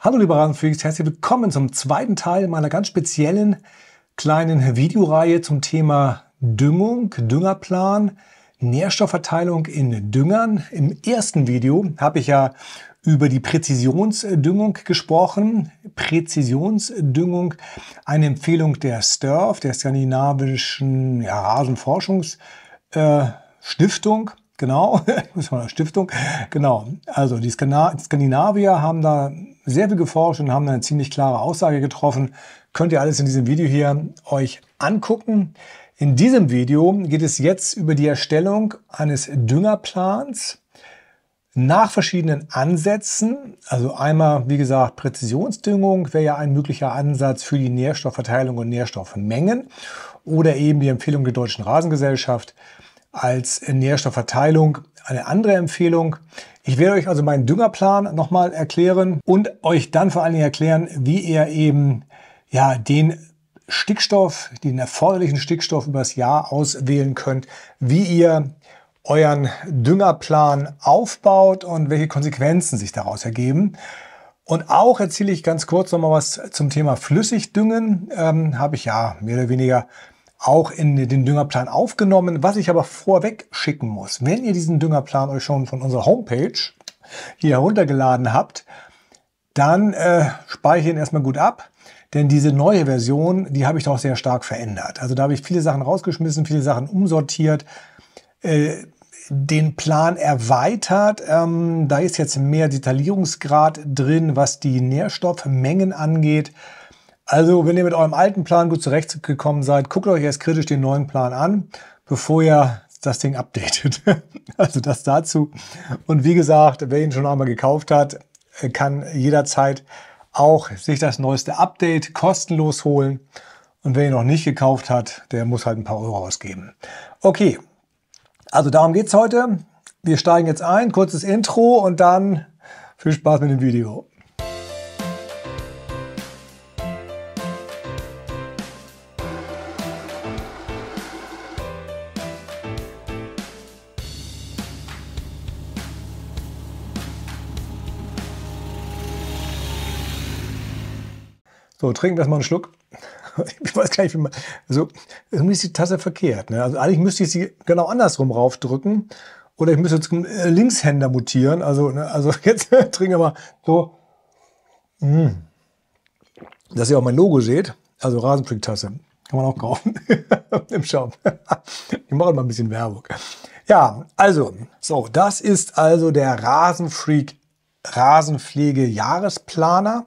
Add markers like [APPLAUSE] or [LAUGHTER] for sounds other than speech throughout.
Hallo liebe Rasenfreaks, herzlich willkommen zum zweiten Teil meiner ganz speziellen kleinen Videoreihe zum Thema Düngung, Düngerplan, Nährstoffverteilung in Düngern. Im ersten Video habe ich ja über die Präzisionsdüngung gesprochen. Präzisionsdüngung, eine Empfehlung der STURF, der skandinavischen ja, Rasenforschungsstiftung. Äh, genau, [LAUGHS] Stiftung. Genau. Also die Skandinavier haben da sehr viel geforscht und haben eine ziemlich klare Aussage getroffen. Könnt ihr alles in diesem Video hier euch angucken. In diesem Video geht es jetzt über die Erstellung eines Düngerplans nach verschiedenen Ansätzen. Also einmal, wie gesagt, Präzisionsdüngung wäre ja ein möglicher Ansatz für die Nährstoffverteilung und Nährstoffmengen oder eben die Empfehlung der Deutschen Rasengesellschaft als Nährstoffverteilung eine andere Empfehlung. Ich werde euch also meinen Düngerplan nochmal erklären und euch dann vor allen Dingen erklären, wie ihr eben ja, den Stickstoff, den erforderlichen Stickstoff übers Jahr auswählen könnt, wie ihr euren Düngerplan aufbaut und welche Konsequenzen sich daraus ergeben. Und auch erzähle ich ganz kurz nochmal was zum Thema Flüssigdüngen. Ähm, Habe ich ja mehr oder weniger auch in den Düngerplan aufgenommen. Was ich aber vorweg schicken muss, wenn ihr diesen Düngerplan euch schon von unserer Homepage hier heruntergeladen habt, dann äh, speichere ihn erstmal gut ab. Denn diese neue Version, die habe ich doch sehr stark verändert. Also da habe ich viele Sachen rausgeschmissen, viele Sachen umsortiert, äh, den Plan erweitert. Ähm, da ist jetzt mehr Detaillierungsgrad drin, was die Nährstoffmengen angeht. Also, wenn ihr mit eurem alten Plan gut zurechtgekommen seid, guckt euch erst kritisch den neuen Plan an, bevor ihr das Ding updatet. [LAUGHS] also das dazu. Und wie gesagt, wer ihn schon einmal gekauft hat, kann jederzeit auch sich das neueste Update kostenlos holen. Und wer ihn noch nicht gekauft hat, der muss halt ein paar Euro ausgeben. Okay, also darum geht's heute. Wir steigen jetzt ein, kurzes Intro und dann viel Spaß mit dem Video. So, trinken wir erstmal einen Schluck. [LAUGHS] Ich weiß gar nicht, wie man. Also, irgendwie ist die Tasse verkehrt. Ne? Also, eigentlich müsste ich sie genau andersrum raufdrücken. Oder ich müsste zum äh, Linkshänder mutieren. Also, ne? also [LAUGHS] jetzt trinken wir mal so. Mm. Dass ihr auch mein Logo seht. Also, Rasenfreak-Tasse. Kann man auch kaufen. [LAUGHS] Im Shop. ich mache mal ein bisschen Werbung. Ja, also, so, das ist also der Rasenfreak Rasenpflege-Jahresplaner.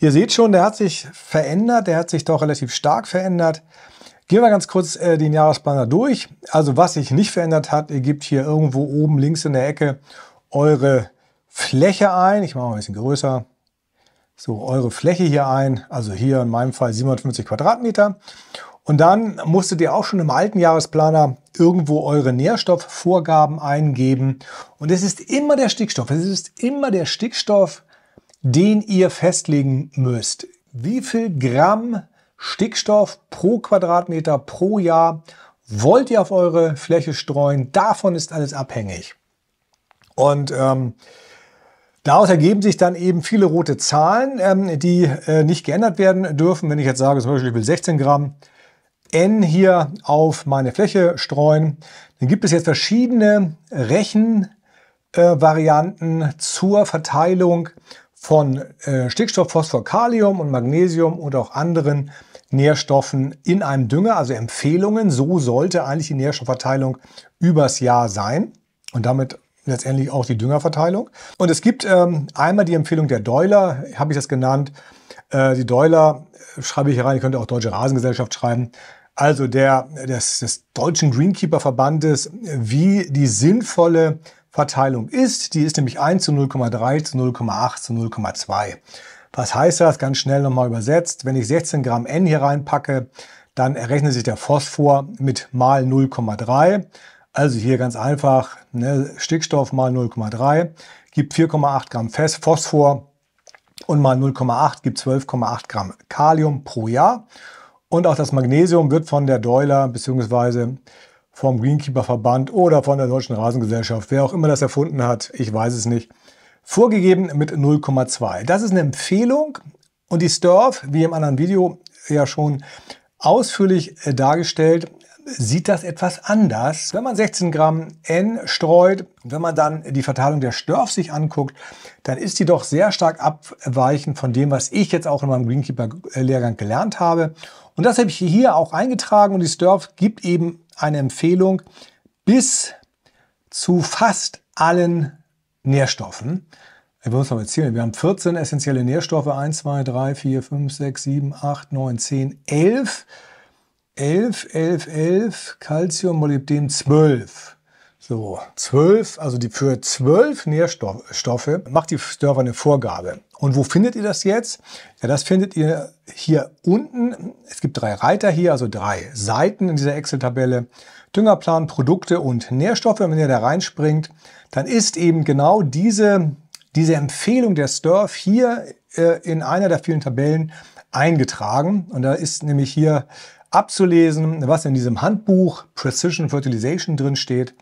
Ihr seht schon, der hat sich verändert, der hat sich doch relativ stark verändert. Gehen wir ganz kurz äh, den Jahresplaner durch. Also was sich nicht verändert hat, ihr gebt hier irgendwo oben links in der Ecke eure Fläche ein. Ich mache mal ein bisschen größer. So, eure Fläche hier ein. Also hier in meinem Fall 750 Quadratmeter. Und dann musstet ihr auch schon im alten Jahresplaner irgendwo eure Nährstoffvorgaben eingeben. Und es ist immer der Stickstoff. Es ist immer der Stickstoff, den ihr festlegen müsst. Wie viel Gramm Stickstoff pro Quadratmeter pro Jahr wollt ihr auf eure Fläche streuen? Davon ist alles abhängig. Und ähm, daraus ergeben sich dann eben viele rote Zahlen, ähm, die äh, nicht geändert werden dürfen. Wenn ich jetzt sage, zum Beispiel ich will 16 Gramm N hier auf meine Fläche streuen, dann gibt es jetzt verschiedene Rechenvarianten äh, zur Verteilung von äh, Stickstoff, Phosphor, Kalium und Magnesium und auch anderen Nährstoffen in einem Dünger, also Empfehlungen. So sollte eigentlich die Nährstoffverteilung übers Jahr sein und damit letztendlich auch die Düngerverteilung. Und es gibt ähm, einmal die Empfehlung der Deuler, habe ich das genannt. Äh, die Deuler äh, schreibe ich hier rein, ich könnte auch Deutsche Rasengesellschaft schreiben. Also der des, des Deutschen Greenkeeper-Verbandes, wie die sinnvolle Verteilung ist. Die ist nämlich 1 zu 0,3 zu 0,8 zu 0,2. Was heißt das? Ganz schnell nochmal übersetzt. Wenn ich 16 Gramm N hier reinpacke, dann errechnet sich der Phosphor mit mal 0,3. Also hier ganz einfach, ne, Stickstoff mal 0,3 gibt 4,8 Gramm Phosphor und mal 0,8 gibt 12,8 Gramm Kalium pro Jahr. Und auch das Magnesium wird von der Deuler bzw vom Greenkeeper-Verband oder von der Deutschen Rasengesellschaft, wer auch immer das erfunden hat, ich weiß es nicht, vorgegeben mit 0,2. Das ist eine Empfehlung und die Sturf, wie im anderen Video ja schon ausführlich äh, dargestellt, sieht das etwas anders. Wenn man 16 Gramm N streut, wenn man dann die Verteilung der Störf sich anguckt, dann ist die doch sehr stark abweichend von dem, was ich jetzt auch in meinem Greenkeeper-Lehrgang gelernt habe. Und das habe ich hier auch eingetragen und die Sturf gibt eben eine Empfehlung bis zu fast allen Nährstoffen. Wir müssen mal erzählen, wir haben 14 essentielle Nährstoffe, 1, 2, 3, 4, 5, 6, 7, 8, 9, 10, 11 11, 11, 11, Calcium, Molybden 12. So, 12, also die für 12 Nährstoffe macht die Störfer eine Vorgabe. Und wo findet ihr das jetzt? Ja, das findet ihr hier unten. Es gibt drei Reiter hier, also drei Seiten in dieser Excel-Tabelle. Düngerplan, Produkte und Nährstoffe. Wenn ihr da reinspringt, dann ist eben genau diese, diese Empfehlung der Sturf hier äh, in einer der vielen Tabellen eingetragen. Und da ist nämlich hier abzulesen, was in diesem Handbuch Precision Fertilization drin steht.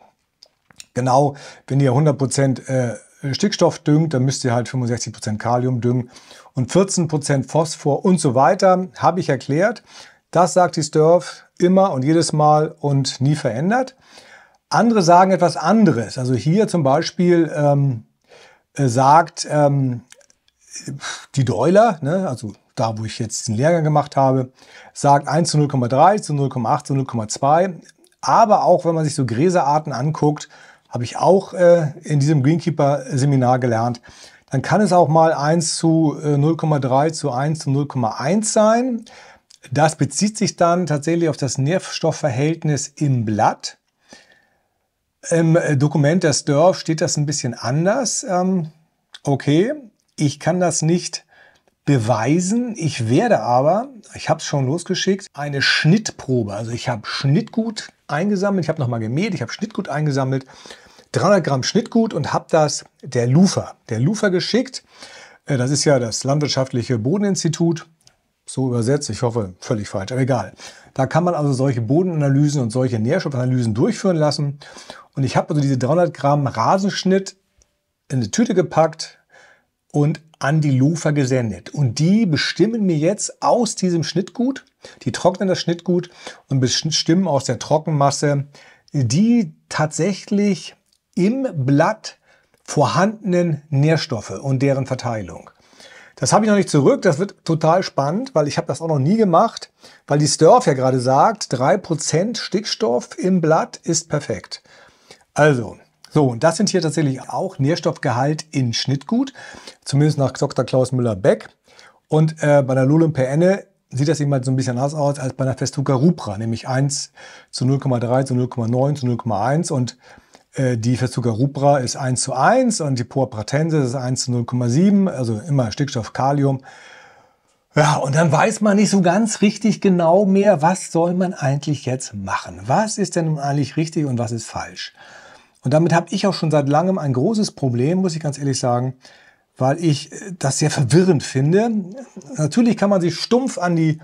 Genau, wenn ihr 100% äh, Stickstoff düngt, dann müsst ihr halt 65% Kalium düngen und 14% Phosphor und so weiter, habe ich erklärt. Das sagt die Sturf immer und jedes Mal und nie verändert. Andere sagen etwas anderes. Also hier zum Beispiel ähm, äh, sagt ähm, die Deuler, ne, also da wo ich jetzt den Lehrgang gemacht habe, sagt 1 zu 0,3, zu 0,8, zu 0,2. Aber auch wenn man sich so Gräserarten anguckt, habe ich auch äh, in diesem Greenkeeper-Seminar gelernt, dann kann es auch mal 1 zu äh, 0,3 zu 1 zu 0,1 sein. Das bezieht sich dann tatsächlich auf das Nährstoffverhältnis im Blatt. Im äh, Dokument der STURF steht das ein bisschen anders. Ähm, okay, ich kann das nicht beweisen. Ich werde aber, ich habe es schon losgeschickt, eine Schnittprobe. Also ich habe Schnittgut eingesammelt, ich habe nochmal gemäht, ich habe Schnittgut eingesammelt, 300 Gramm Schnittgut und habe das der Lufa, der Lufa geschickt. Äh, das ist ja das Landwirtschaftliche Bodeninstitut, so übersetzt, ich hoffe völlig falsch, aber egal. Da kann man also solche Bodenanalysen und solche Nährstoffanalysen durchführen lassen. Und ich habe also diese 300 Gramm Rasenschnitt in eine Tüte gepackt und an die Lufer gesendet. Und die bestimmen mir jetzt aus diesem Schnittgut, die trocknen das Schnittgut und bestimmen aus der Trockenmasse die tatsächlich im Blatt vorhandenen Nährstoffe und deren Verteilung. Das habe ich noch nicht zurück, das wird total spannend, weil ich habe das auch noch nie gemacht, weil die Sturf ja gerade sagt, 3% Stickstoff im Blatt ist perfekt. Also, so, und das sind hier tatsächlich auch Nährstoffgehalt in Schnittgut, zumindest nach Dr. Klaus Müller-Beck. Und äh, bei der Lulum PN sieht das eben halt so ein bisschen anders aus als bei der Festuca rupra, nämlich 1 zu 0,3 zu 0,9 zu 0,1 und äh, die Festuca rupra ist 1 zu 1 und die Poa pratense ist 1 zu 0,7, also immer Stickstoff, Kalium. Ja, und dann weiß man nicht so ganz richtig genau mehr, was soll man eigentlich jetzt machen? Was ist denn eigentlich richtig und was ist falsch? Und damit habe ich auch schon seit langem ein großes Problem, muss ich ganz ehrlich sagen, weil ich äh, das sehr verwirrend finde. Natürlich kann man sich stumpf an die,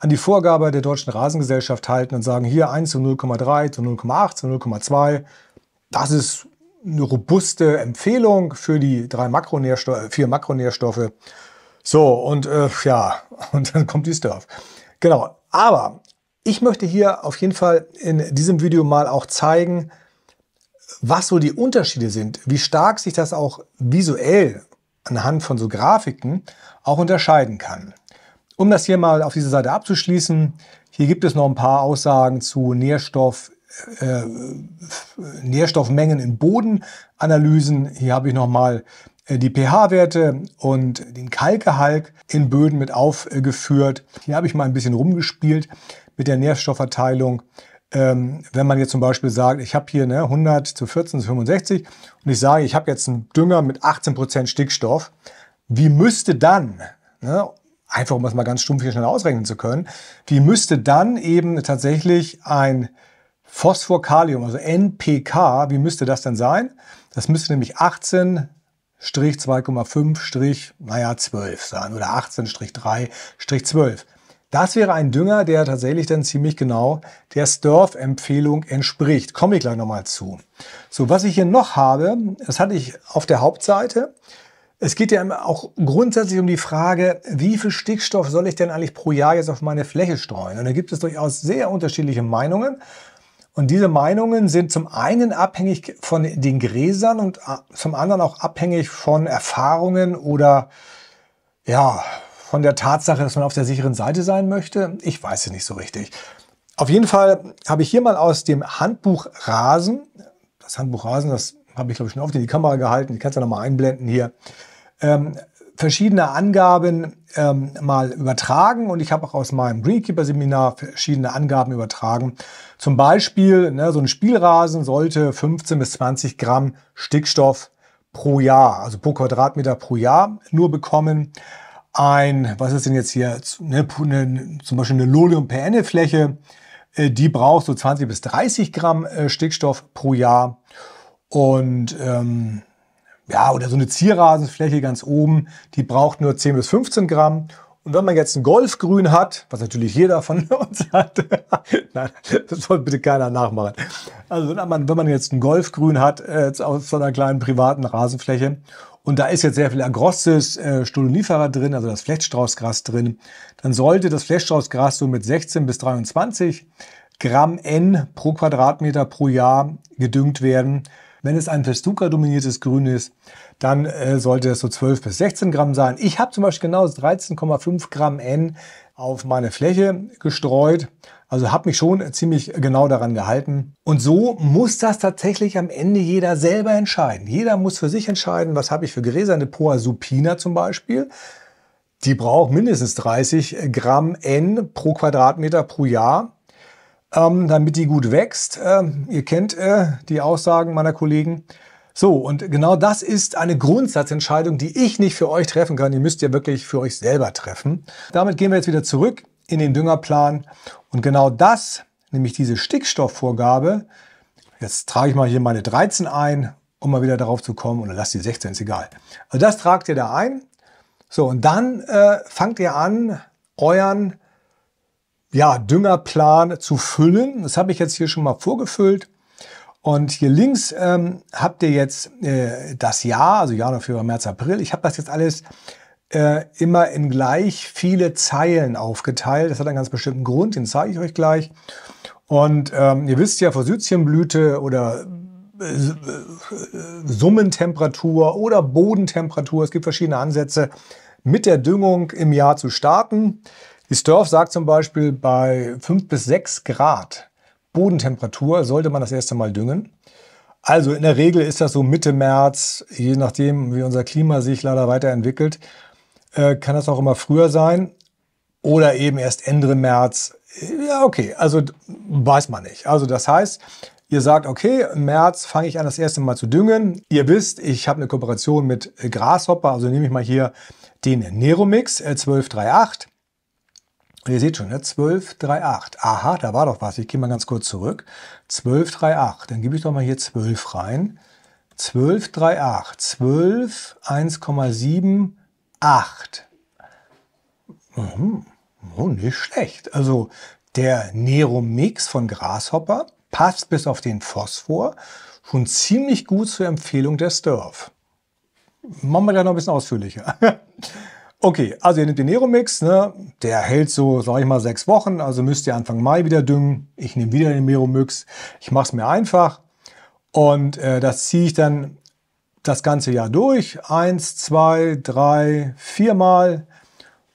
an die Vorgabe der Deutschen Rasengesellschaft halten und sagen, hier 1 zu 0,3 zu 0,8 zu 0,2. Das ist eine robuste Empfehlung für die drei Makronährstoffe, vier Makronährstoffe. So, und äh, ja, [LAUGHS] und dann kommt die Sturf. Genau, aber ich möchte hier auf jeden Fall in diesem Video mal auch zeigen, was so die Unterschiede sind, wie stark sich das auch visuell anhand von so Grafiken auch unterscheiden kann. Um das hier mal auf dieser Seite abzuschließen, hier gibt es noch ein paar Aussagen zu Nährstoff, äh, Nährstoffmengen in Bodenanalysen. Hier habe ich nochmal äh, die pH-Werte und den Kalkgehalt in Böden mit aufgeführt. Hier habe ich mal ein bisschen rumgespielt mit der Nährstoffverteilung ähm, wenn man jetzt zum Beispiel sagt, ich habe hier ne, 100 zu 14 zu 65 und ich sage, ich habe jetzt einen Dünger mit 18 Prozent Stickstoff, wie müsste dann, ne, einfach um das mal ganz stumpf hier schnell ausrechnen zu können, wie müsste dann eben tatsächlich ein Phosphor-Kalium, also NPK, wie müsste das denn sein? Das müsste nämlich 18 2,5 naja, 12 sein oder 18 3 12. Das wäre ein Dünger, der tatsächlich dann ziemlich genau der Sturf-Empfehlung entspricht. Komme ich gleich nochmal zu. So, was ich hier noch habe, das hatte ich auf der Hauptseite. Es geht ja auch grundsätzlich um die Frage, wie viel Stickstoff soll ich denn eigentlich pro Jahr jetzt auf meine Fläche streuen? Und da gibt es durchaus sehr unterschiedliche Meinungen. Und diese Meinungen sind zum einen abhängig von den Gräsern und äh, zum anderen auch abhängig von Erfahrungen oder ja, von der Tatsache, dass man auf der sicheren Seite sein möchte? Ich weiß es nicht so richtig. Auf jeden Fall habe ich hier mal aus dem Handbuch Rasen, das Handbuch Rasen, das habe ich glaube ich schon oft in die Kamera gehalten, ich kann es ja nochmal einblenden hier, ähm, verschiedene Angaben ähm, mal übertragen und ich habe auch aus meinem Greenkeeper-Seminar verschiedene Angaben übertragen. Zum Beispiel, ne, so ein Spielrasen sollte 15 bis 20 Gramm Stickstoff pro Jahr, also pro Quadratmeter pro Jahr nur bekommen ein, was ist denn jetzt hier, ne, ne, zum Beispiel eine Lolium-PN-Fläche, äh, die braucht so 20 bis 30 Gramm äh, Stickstoff pro Jahr. Und ähm, ja, oder so eine Zierrasenfläche ganz oben, die braucht nur 10 bis 15 Gramm. Und wenn man jetzt ein Golfgrün hat, was natürlich jeder von [LAUGHS] uns hat, [LAUGHS] nein, das soll bitte keiner nachmachen. Also wenn man, wenn man jetzt ein Golfgrün hat, äh, aus so einer kleinen privaten Rasenfläche und da ist jetzt sehr viel Agrostis, äh, Stolonifera drin, also das Flechtstraußgras drin, dann sollte das Flechtstraußgras so mit 16 bis 23 Gramm N pro Quadratmeter pro Jahr gedüngt werden. Wenn es ein Festuca-dominiertes Grün ist, dann äh, sollte es so 12 bis 16 Gramm sein. Ich habe zum Beispiel genau 13,5 Gramm N auf meine Fläche gestreut. Also habe mich schon ziemlich genau daran gehalten. Und so muss das tatsächlich am Ende jeder selber entscheiden. Jeder muss für sich entscheiden, was habe ich für Gräser. Eine Poa supina zum Beispiel. Die braucht mindestens 30 Gramm N pro Quadratmeter pro Jahr, ähm, damit die gut wächst. Ähm, ihr kennt äh, die Aussagen meiner Kollegen. So, und genau das ist eine Grundsatzentscheidung, die ich nicht für euch treffen kann. Die müsst ihr wirklich für euch selber treffen. Damit gehen wir jetzt wieder zurück in den Düngerplan. Und genau das, nämlich diese Stickstoffvorgabe, jetzt trage ich mal hier meine 13 ein, um mal wieder darauf zu kommen, oder lasst die 16, ist egal. Also das tragt ihr da ein. So, und dann äh, fangt ihr an, euren ja, Düngerplan zu füllen. Das habe ich jetzt hier schon mal vorgefüllt. Und hier links ähm, habt ihr jetzt äh, das Jahr, also Januar, Februar, März, April. Ich habe das jetzt alles äh, immer in gleich viele Zeilen aufgeteilt. Das hat einen ganz bestimmten Grund, den zeige ich euch gleich. Und ähm, ihr wisst ja, Forsythienblüte oder äh, äh, Summentemperatur oder Bodentemperatur, es gibt verschiedene Ansätze, mit der Düngung im Jahr zu starten. Die Sturf sagt zum Beispiel, bei 5 bis 6 Grad Bodentemperatur sollte man das erste Mal düngen. Also in der Regel ist das so Mitte März, je nachdem, wie unser Klima sich leider weiterentwickelt. Äh, kann das auch immer früher sein oder eben erst Ende März. Ja, okay, also weiß man nicht. Also das heißt, ihr sagt, okay, im März fange ich an, das erste Mal zu düngen. Ihr wisst, ich habe eine Kooperation mit Grashopper, also nehme ich mal hier den Neromix 1238. Ihr seht schon, ne? 1238. Aha, da war doch was. Ich gehe mal ganz kurz zurück. 1238. Dann gebe ich doch mal hier 12 rein. 1238. 12, 1,7 8. Mhm. Oh, nicht schlecht. Also der Nero Mix von Grasshopper passt bis auf den Phosphor schon ziemlich gut zur Empfehlung der Sturf. Machen wir gleich noch ein bisschen ausführlicher. [LAUGHS] okay, also ihr nehmt den Nero Mix, ne? der hält so, sage ich mal, sechs Wochen, also müsst ihr Anfang Mai wieder düngen. Ich nehme wieder den Nero Mix, ich mache es mir einfach und äh, das ziehe ich dann das ganze Jahr durch. Eins, zwei, drei, viermal.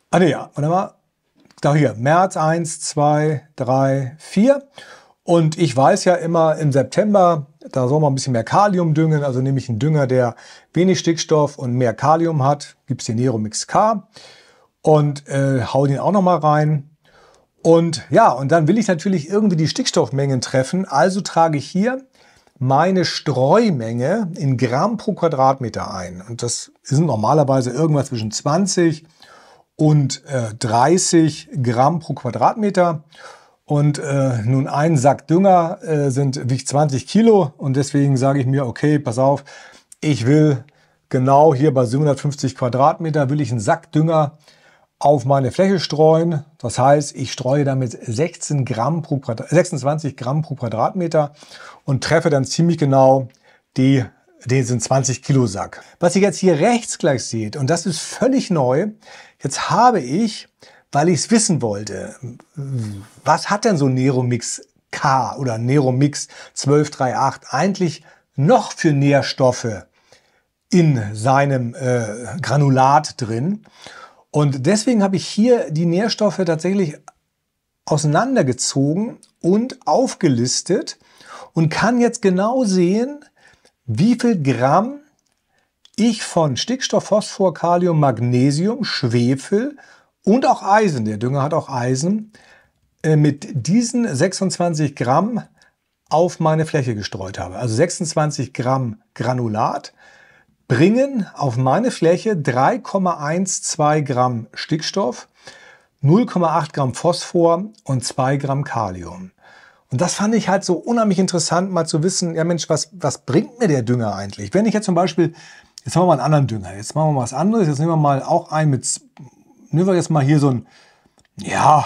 Ah ne, ja, warte mal. Da hier, März eins, zwei, drei, vier. Und ich weiß ja immer im September, da soll man ein bisschen mehr Kalium düngen. Also nehme ich einen Dünger, der wenig Stickstoff und mehr Kalium hat. Gibt es den Neromix K. Und äh, hau den auch nochmal rein. Und ja, und dann will ich natürlich irgendwie die Stickstoffmengen treffen. Also trage ich hier meine Streumenge in Gramm pro Quadratmeter ein. Und das sind normalerweise irgendwas zwischen 20 und äh, 30 Gramm pro Quadratmeter. Und äh, nun ein Sack Dünger äh, sind wiegt 20 Kilo. Und deswegen sage ich mir, okay, pass auf, ich will genau hier bei 750 Quadratmeter will ich einen Sack Dünger auf meine Fläche streuen. Das heißt, ich streue damit 16 Gramm pro, 26 Gramm pro Quadratmeter und treffe dann ziemlich genau die, diesen 20 Kilo Sack. Was ihr jetzt hier rechts gleich seht, und das ist völlig neu, jetzt habe ich, weil ich es wissen wollte, was hat denn so Neromix K oder Neromix 1238 eigentlich noch für Nährstoffe in seinem äh, Granulat drin? Und deswegen habe ich hier die Nährstoffe tatsächlich auseinandergezogen und aufgelistet und kann jetzt genau sehen, wie viel Gramm ich von Stickstoff, Phosphor, Kalium, Magnesium, Schwefel und auch Eisen, der Dünger hat auch Eisen, äh, mit diesen 26 Gramm auf meine Fläche gestreut habe. Also 26 Gramm Granulat bringen auf meine Fläche 3,12 Gramm Stickstoff, 0,8 Gramm Phosphor und 2 Gramm Kalium. Und das fand ich halt so unheimlich interessant, mal zu wissen, ja Mensch, was, was bringt mir der Dünger eigentlich? Wenn ich jetzt zum Beispiel, jetzt machen wir mal einen anderen Dünger, jetzt machen wir mal was anderes, jetzt nehmen wir mal auch einen mit, nehmen wir jetzt mal hier so ein, ja,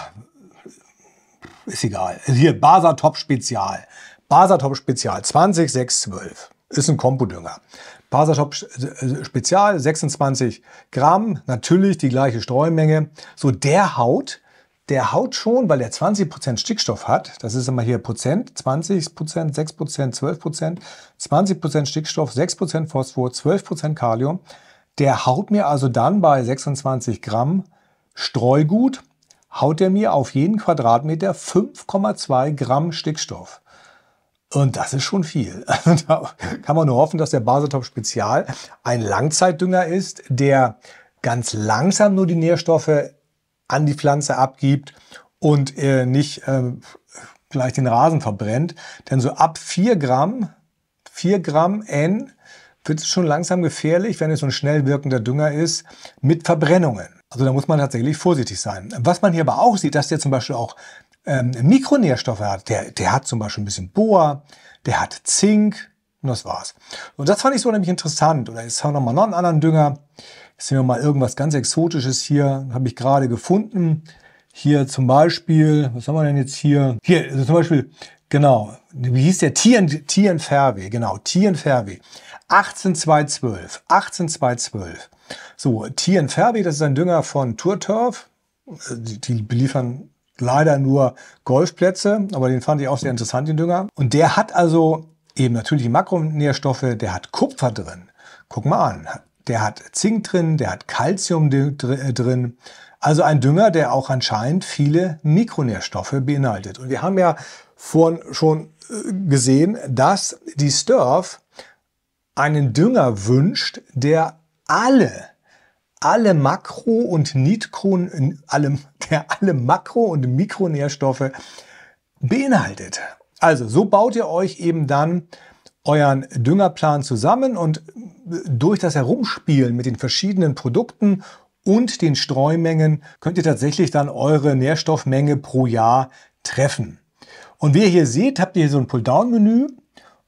ist egal, hier Basatop Spezial. Basatop Spezial 20612 ist ein Kompodünger. Basatop äh, Spezial, 26 Gramm, natürlich die gleiche Streumenge. So, der haut, der haut schon, weil er 20% Stickstoff hat, das ist immer hier Prozent, 20%, 6%, 12%, 20% Stickstoff, 6% Phosphor, 12% Kalium. Der haut mir also dann bei 26 Gramm Streugut, haut er mir auf jeden Quadratmeter 5,2 Gramm Stickstoff. Und das ist schon viel. [LAUGHS] Also da kann man nur hoffen, dass der Baseltop Spezial ein Langzeitdünger ist, der ganz langsam nur die Nährstoffe an die Pflanze abgibt und äh, nicht äh, gleich den Rasen verbrennt. Denn so ab 4 Gramm, 4 Gramm N wird es schon langsam gefährlich, wenn es so ein schnell wirkender Dünger ist, mit Verbrennungen. Also da muss man tatsächlich vorsichtig sein. Was man hier aber auch sieht, dass der zum Beispiel auch ähm, Mikronährstoffe hat. Der, der hat zum Beispiel ein bisschen Bohr, der hat Zink und das war's. Und das fand ich so nämlich interessant. Oder jetzt haben wir nochmal noch einen anderen Dünger. Jetzt sehen wir mal irgendwas ganz Exotisches hier, habe ich gerade gefunden. Hier zum Beispiel, was haben wir denn jetzt hier? Hier, also zum Beispiel, genau, wie hieß der? Tien, Tien Fairway, genau, Tien Fairway. 18212, 18212. So, Fairway, das ist ein Dünger von Turturf. Die, die beliefern leider nur Golfplätze, aber den fand ich auch sehr interessant, den Dünger. Und der hat also eben natürlich Makronährstoffe, der hat Kupfer drin. Guck mal an. Der hat Zink drin, der hat Calcium äh, drin. Also ein Dünger, der auch anscheinend viele Mikronährstoffe beinhaltet. Und wir haben ja vorhin schon äh, gesehen, dass die Sturf einen Dünger wünscht, der alle alle Makro- und Nitro, alle, [LAUGHS] der alle Makro- und Mikronährstoffe beinhaltet. Also so baut ihr euch eben dann euren Düngerplan zusammen und durch das Herumspielen mit den verschiedenen Produkten und den Streumengen könnt ihr tatsächlich dann eure Nährstoffmenge pro Jahr treffen. Und wie ihr hier seht, habt ihr hier so ein Pull-Down-Menü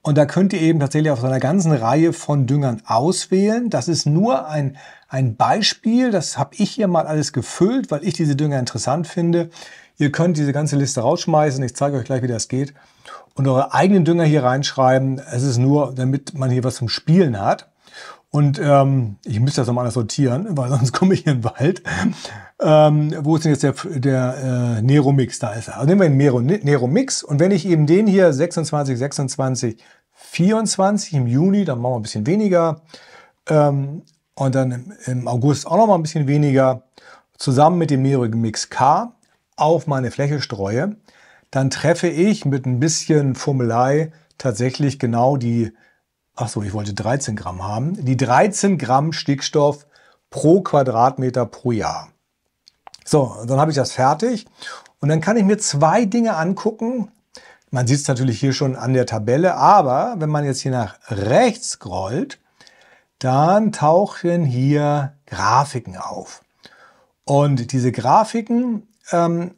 und da könnt ihr eben tatsächlich auf einer ganzen Reihe von Düngern auswählen. Das ist nur ein, ein Beispiel. Das habe ich hier mal alles gefüllt, weil ich diese Dünger interessant finde. Ihr könnt diese ganze Liste rausschmeißen. Ich zeige euch gleich, wie das geht. Und eure eigenen Dünger hier reinschreiben. Es ist nur, damit man hier was zum Spielen hat. Und ähm, ich müsste das nochmal sortieren, [LAUGHS] weil sonst komme ich in den Wald. [LAUGHS] Ähm, wo ist denn jetzt der, der äh, Nero Mix? Da ist er. Also nehmen wir den Nero, Nero Mix und wenn ich eben den hier 26, 26, 24 im Juni, dann machen wir ein bisschen weniger ähm, und dann im August auch noch mal ein bisschen weniger, zusammen mit dem Nero Mix K auf meine Fläche streue, dann treffe ich mit ein bisschen Fummelei tatsächlich genau die, ach so, ich wollte 13 Gramm haben, die 13 Gramm Stickstoff pro Quadratmeter pro Jahr. So, dann habe ich das fertig und dann kann ich mir zwei Dinge angucken. Man sieht es natürlich hier schon an der Tabelle, aber wenn man jetzt hier nach rechts scrollt, dann tauchen hier Grafiken auf. Und diese Grafiken ähm,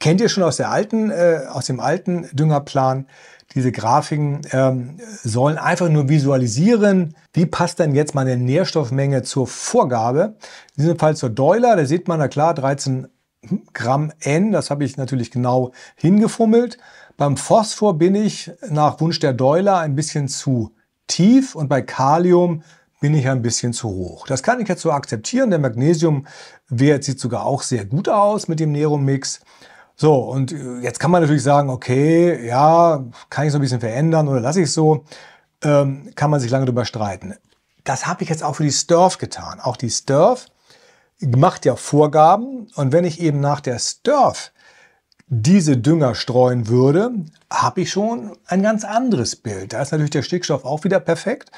kennt ihr schon aus, der alten, äh, aus dem alten Düngerplan. diese Grafiken ähm, sollen einfach nur visualisieren, wie passt denn jetzt meine Nährstoffmenge zur Vorgabe. In diesem Fall zur Deuler, da sieht man, na klar, 13 Gramm N, das habe ich natürlich genau hingefummelt. Beim Phosphor bin ich nach Wunsch der Deuler ein bisschen zu tief und bei Kalium bin ich ein bisschen zu hoch. Das kann ich jetzt so akzeptieren. Der Magnesiumwert sieht sogar auch sehr gut aus mit dem Nero-Mix. So, und jetzt kann man natürlich sagen, okay, ja, kann ich so ein bisschen verändern oder lasse ich so. Ähm, kann man sich lange darüber streiten. Das habe ich jetzt auch für die Sturf getan. Auch die Sturf macht ja Vorgaben. Und wenn ich eben nach der Sturf diese Dünger streuen würde, habe ich schon ein ganz anderes Bild. Da ist natürlich der Stickstoff auch wieder perfekt.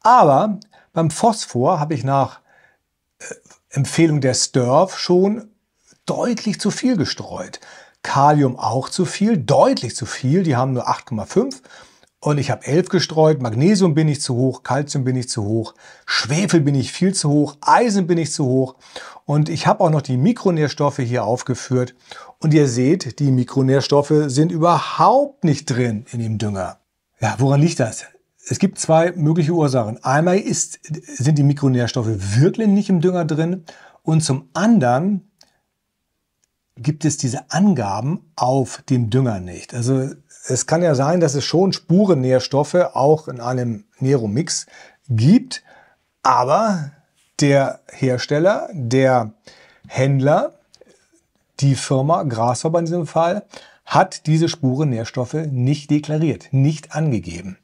Aber beim Phosphor habe ich nach äh, Empfehlung der Sturf schon deutlich zu viel gestreut. Kalium auch zu viel, deutlich zu viel. Die haben nur 8,5 und ich habe 11 gestreut. Magnesium bin ich zu hoch, Calcium bin ich zu hoch, Schwefel bin ich viel zu hoch, Eisen bin ich zu hoch. Und ich habe auch noch die Mikronährstoffe hier aufgeführt. Und ihr seht, die Mikronährstoffe sind überhaupt nicht drin in dem Dünger. Ja, woran liegt das? Es gibt zwei mögliche Ursachen. Einmal ist, sind die Mikronährstoffe wirklich nicht im Dünger drin und zum anderen gibt es diese Angaben auf dem Dünger nicht. Also es kann ja sein, dass es schon Spurennährstoffe auch in einem Nero-Mix gibt, aber der Hersteller, der Händler, die Firma Grasshopper in diesem Fall, hat diese Spurennährstoffe nicht deklariert, nicht angegeben.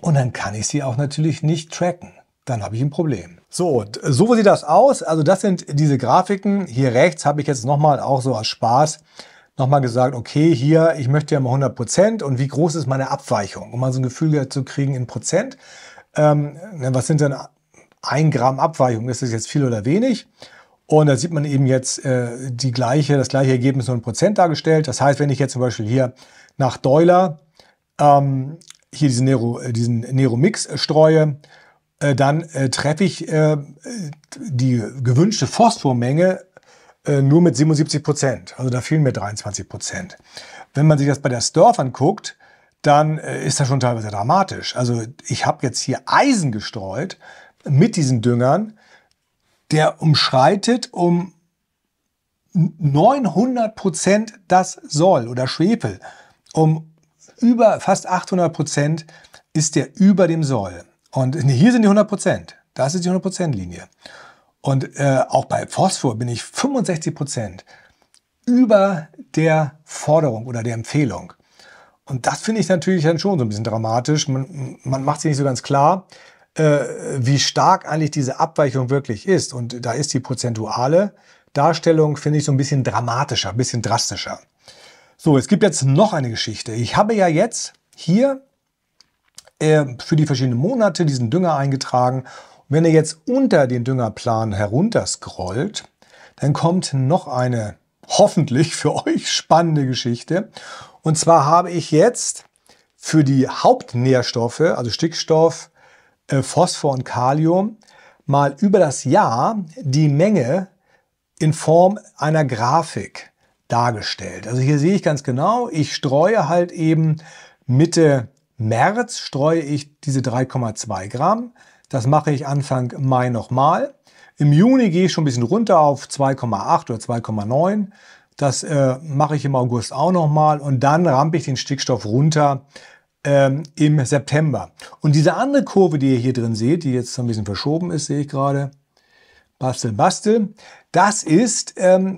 Und dann kann ich sie auch natürlich nicht tracken. Dann habe ich ein Problem. So, so sieht das aus. Also das sind diese Grafiken. Hier rechts habe ich jetzt nochmal auch so als Spaß nochmal gesagt, okay, hier, ich möchte ja mal 100 Prozent und wie groß ist meine Abweichung, um mal so ein Gefühl zu kriegen in Prozent. Ähm, was sind denn ein Gramm Abweichung? Ist das jetzt viel oder wenig? Und da sieht man eben jetzt äh, die gleiche, das gleiche Ergebnis nur in Prozent dargestellt. Das heißt, wenn ich jetzt zum Beispiel hier nach Euler ähm, hier diesen Nero, äh, diesen Nero Mix streue, äh, dann äh, treffe ich äh, die gewünschte Phosphormenge äh, nur mit 77 Prozent. Also da fehlen mir 23 Prozent. Wenn man sich das bei der Sturf anguckt, dann äh, ist das schon teilweise dramatisch. Also ich habe jetzt hier Eisen gestreut mit diesen Düngern, der umschreitet um 900 Prozent das Soll oder Schwefel. Um über fast 800 Prozent ist der über dem Soll. Und hier sind die 100 Prozent. Das ist die 100 Prozent Linie. Und äh, auch bei Phosphor bin ich 65 Prozent über der Forderung oder der Empfehlung. Und das finde ich natürlich dann schon so ein bisschen dramatisch. Man, man macht sich nicht so ganz klar, äh, wie stark eigentlich diese Abweichung wirklich ist. Und da ist die prozentuale Darstellung, finde ich, so ein bisschen dramatischer, ein bisschen drastischer. So, es gibt jetzt noch eine Geschichte. Ich habe ja jetzt hier äh, für die verschiedenen Monate diesen Dünger eingetragen. Wenn ihr jetzt unter den Düngerplan herunterscrollt, dann kommt noch eine hoffentlich für [LAUGHS] euch spannende Geschichte. Und zwar habe ich jetzt für die Hauptnährstoffe, also Stickstoff, äh, Phosphor und Kalium, mal über das Jahr die Menge in Form einer Grafik dargestellt. Also hier sehe ich ganz genau, ich streue halt eben Mitte März streue ich diese 3,2 Gramm. Das mache ich Anfang Mai nochmal. Im Juni gehe ich schon ein bisschen runter auf 2,8 oder 2,9. Das äh, mache ich im August auch nochmal und dann rampe ich den Stickstoff runter ähm, im September. Und diese andere Kurve, die ihr hier drin seht, die jetzt ein bisschen verschoben ist, sehe ich gerade, Bastel, Bastel. Das ist ähm,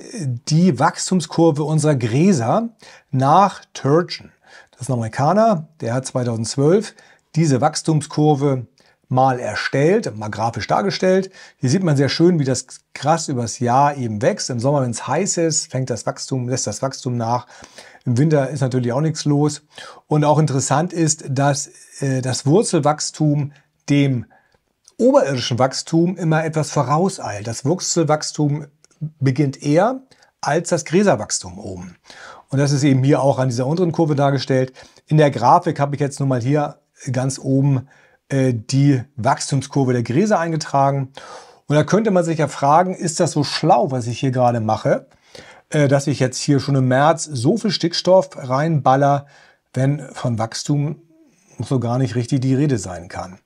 die Wachstumskurve unserer Gräser nach Turgeon. Das ist ein Amerikaner, der hat 2012 diese Wachstumskurve mal erstellt, mal grafisch dargestellt. Hier sieht man sehr schön, wie das krass übers Jahr eben wächst. Im Sommer, wenn es heiß ist, fängt das Wachstum, lässt das Wachstum nach. Im Winter ist natürlich auch nichts los. Und auch interessant ist, dass äh, das Wurzelwachstum dem oberirdischen Wachstum immer etwas vorauseilt. Das Wurzelwachstum beginnt eher als das Gräserwachstum oben. Und das ist eben hier auch an dieser unteren Kurve dargestellt. In der Grafik habe ich jetzt nur mal hier ganz oben die Wachstumskurve der Gräser eingetragen. Und da könnte man sich ja fragen, ist das so schlau, was ich hier gerade mache, äh, dass ich jetzt hier schon im März so viel Stickstoff reinballer, wenn von Wachstum so gar nicht richtig die Rede sein kann.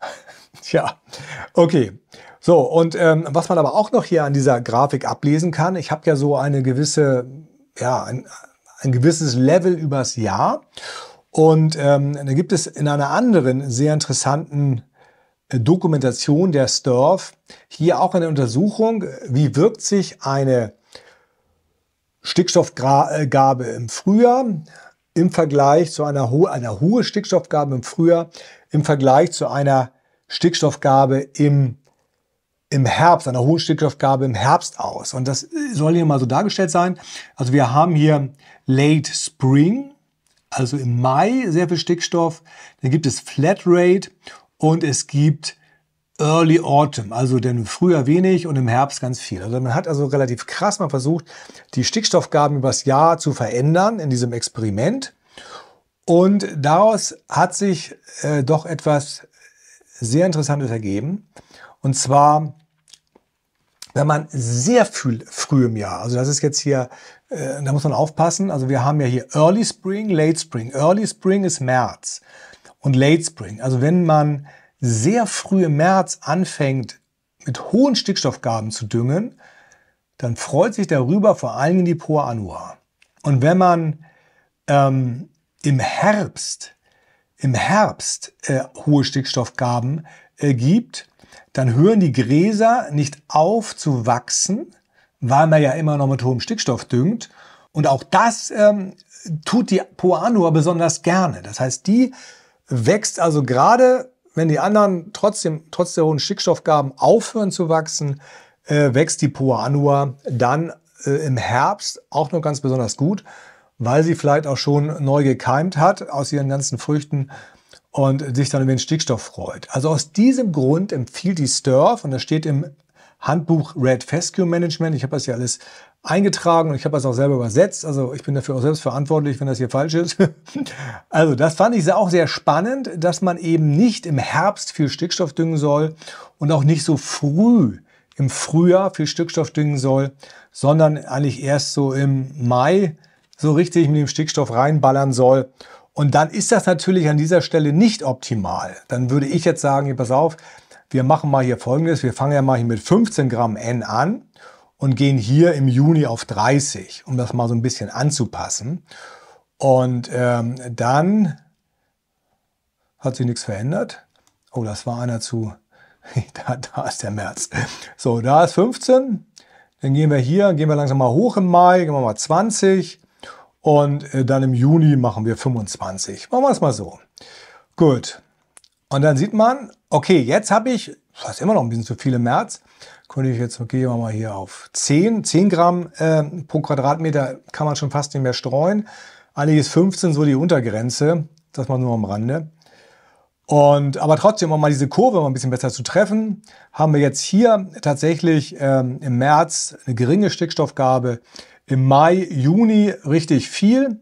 [LAUGHS] Tja, okay. So, und ähm, was man aber auch noch hier an dieser Grafik ablesen kann, ich habe ja so eine gewisse, ja, ein, ein gewisses Level übers Jahr. Und ähm, da gibt es in einer anderen sehr interessanten äh, Dokumentation der Sturf hier auch eine Untersuchung, wie wirkt sich eine Stickstoffgabe im Frühjahr im Vergleich zu einer, ho einer hohe Stickstoffgabe im Frühjahr im Vergleich zu einer Stickstoffgabe im, im Herbst, einer hohen Stickstoffgabe im Herbst aus. Und das soll hier mal so dargestellt sein. Also wir haben hier Late Spring, also im Mai sehr viel Stickstoff. Dann gibt es Flat Rate und es gibt Early Autumn, also denn Frühjahr wenig und im Herbst ganz viel. Also man hat also relativ krass mal versucht, die Stickstoffgaben übers Jahr zu verändern in diesem Experiment. Und daraus hat sich äh, doch etwas sehr Interessantes ergeben. Und zwar, wenn man sehr früh, früh im Jahr, also das ist jetzt hier, äh, da muss man aufpassen, also wir haben ja hier Early Spring, Late Spring. Early Spring ist März und Late Spring. Also wenn man sehr früh im März anfängt, mit hohen Stickstoffgaben zu düngen, dann freut sich darüber vor allen Dingen die Poa annua. Und wenn man ähm, im Herbst, im Herbst äh, hohe Stickstoffgaben äh, gibt, dann hören die Gräser nicht auf zu wachsen, weil man ja immer noch mit hohem Stickstoff düngt. Und auch das ähm, tut die Poa annua besonders gerne. Das heißt, die wächst also gerade wenn die anderen trotzdem, trotz der hohen Stickstoffgaben aufhören zu wachsen, äh, wächst die Poa annua dann äh, im Herbst auch noch ganz besonders gut, weil sie vielleicht auch schon neu gekeimt hat aus ihren ganzen Früchten und sich dann über den Stickstoff freut. Also aus diesem Grund empfiehlt die Sturf, und das steht im Handbuch Red Fescue Management, ich habe das ja alles eingetragen und ich habe das auch selber übersetzt. Also ich bin dafür auch selbst verantwortlich, wenn das hier falsch ist. [LAUGHS] also das fand ich auch sehr spannend, dass man eben nicht im Herbst viel Stickstoff düngen soll und auch nicht so früh im Frühjahr viel Stickstoff düngen soll, sondern eigentlich erst so im Mai so richtig mit dem Stickstoff reinballern soll. Und dann ist das natürlich an dieser Stelle nicht optimal. Dann würde ich jetzt sagen, hier, pass auf, wir machen mal hier folgendes. Wir fangen ja mal hier mit 15 Gramm N an und gehen hier im Juni auf 30, um das mal so ein bisschen anzupassen. Und ähm, dann hat sich nichts verändert. Oh, das war einer zu. [LAUGHS] da, da ist der März. So, da ist 15. Dann gehen wir hier, gehen wir langsam mal hoch im Mai, gehen wir mal 20. Und äh, dann im Juni machen wir 25. Machen wir es mal so. Gut. Und dann sieht man, okay, jetzt habe ich, fast immer noch ein bisschen zu viel im März, könnte ich jetzt, gehen wir mal hier auf 10, 10 Gramm äh, pro Quadratmeter kann man schon fast nicht mehr streuen. Eigentlich ist 15 so die Untergrenze, das mal nur am Rande. Und, aber trotzdem, um mal diese Kurve mal ein bisschen besser zu treffen, haben wir jetzt hier tatsächlich ähm, im März eine geringe Stickstoffgabe, im Mai, Juni richtig viel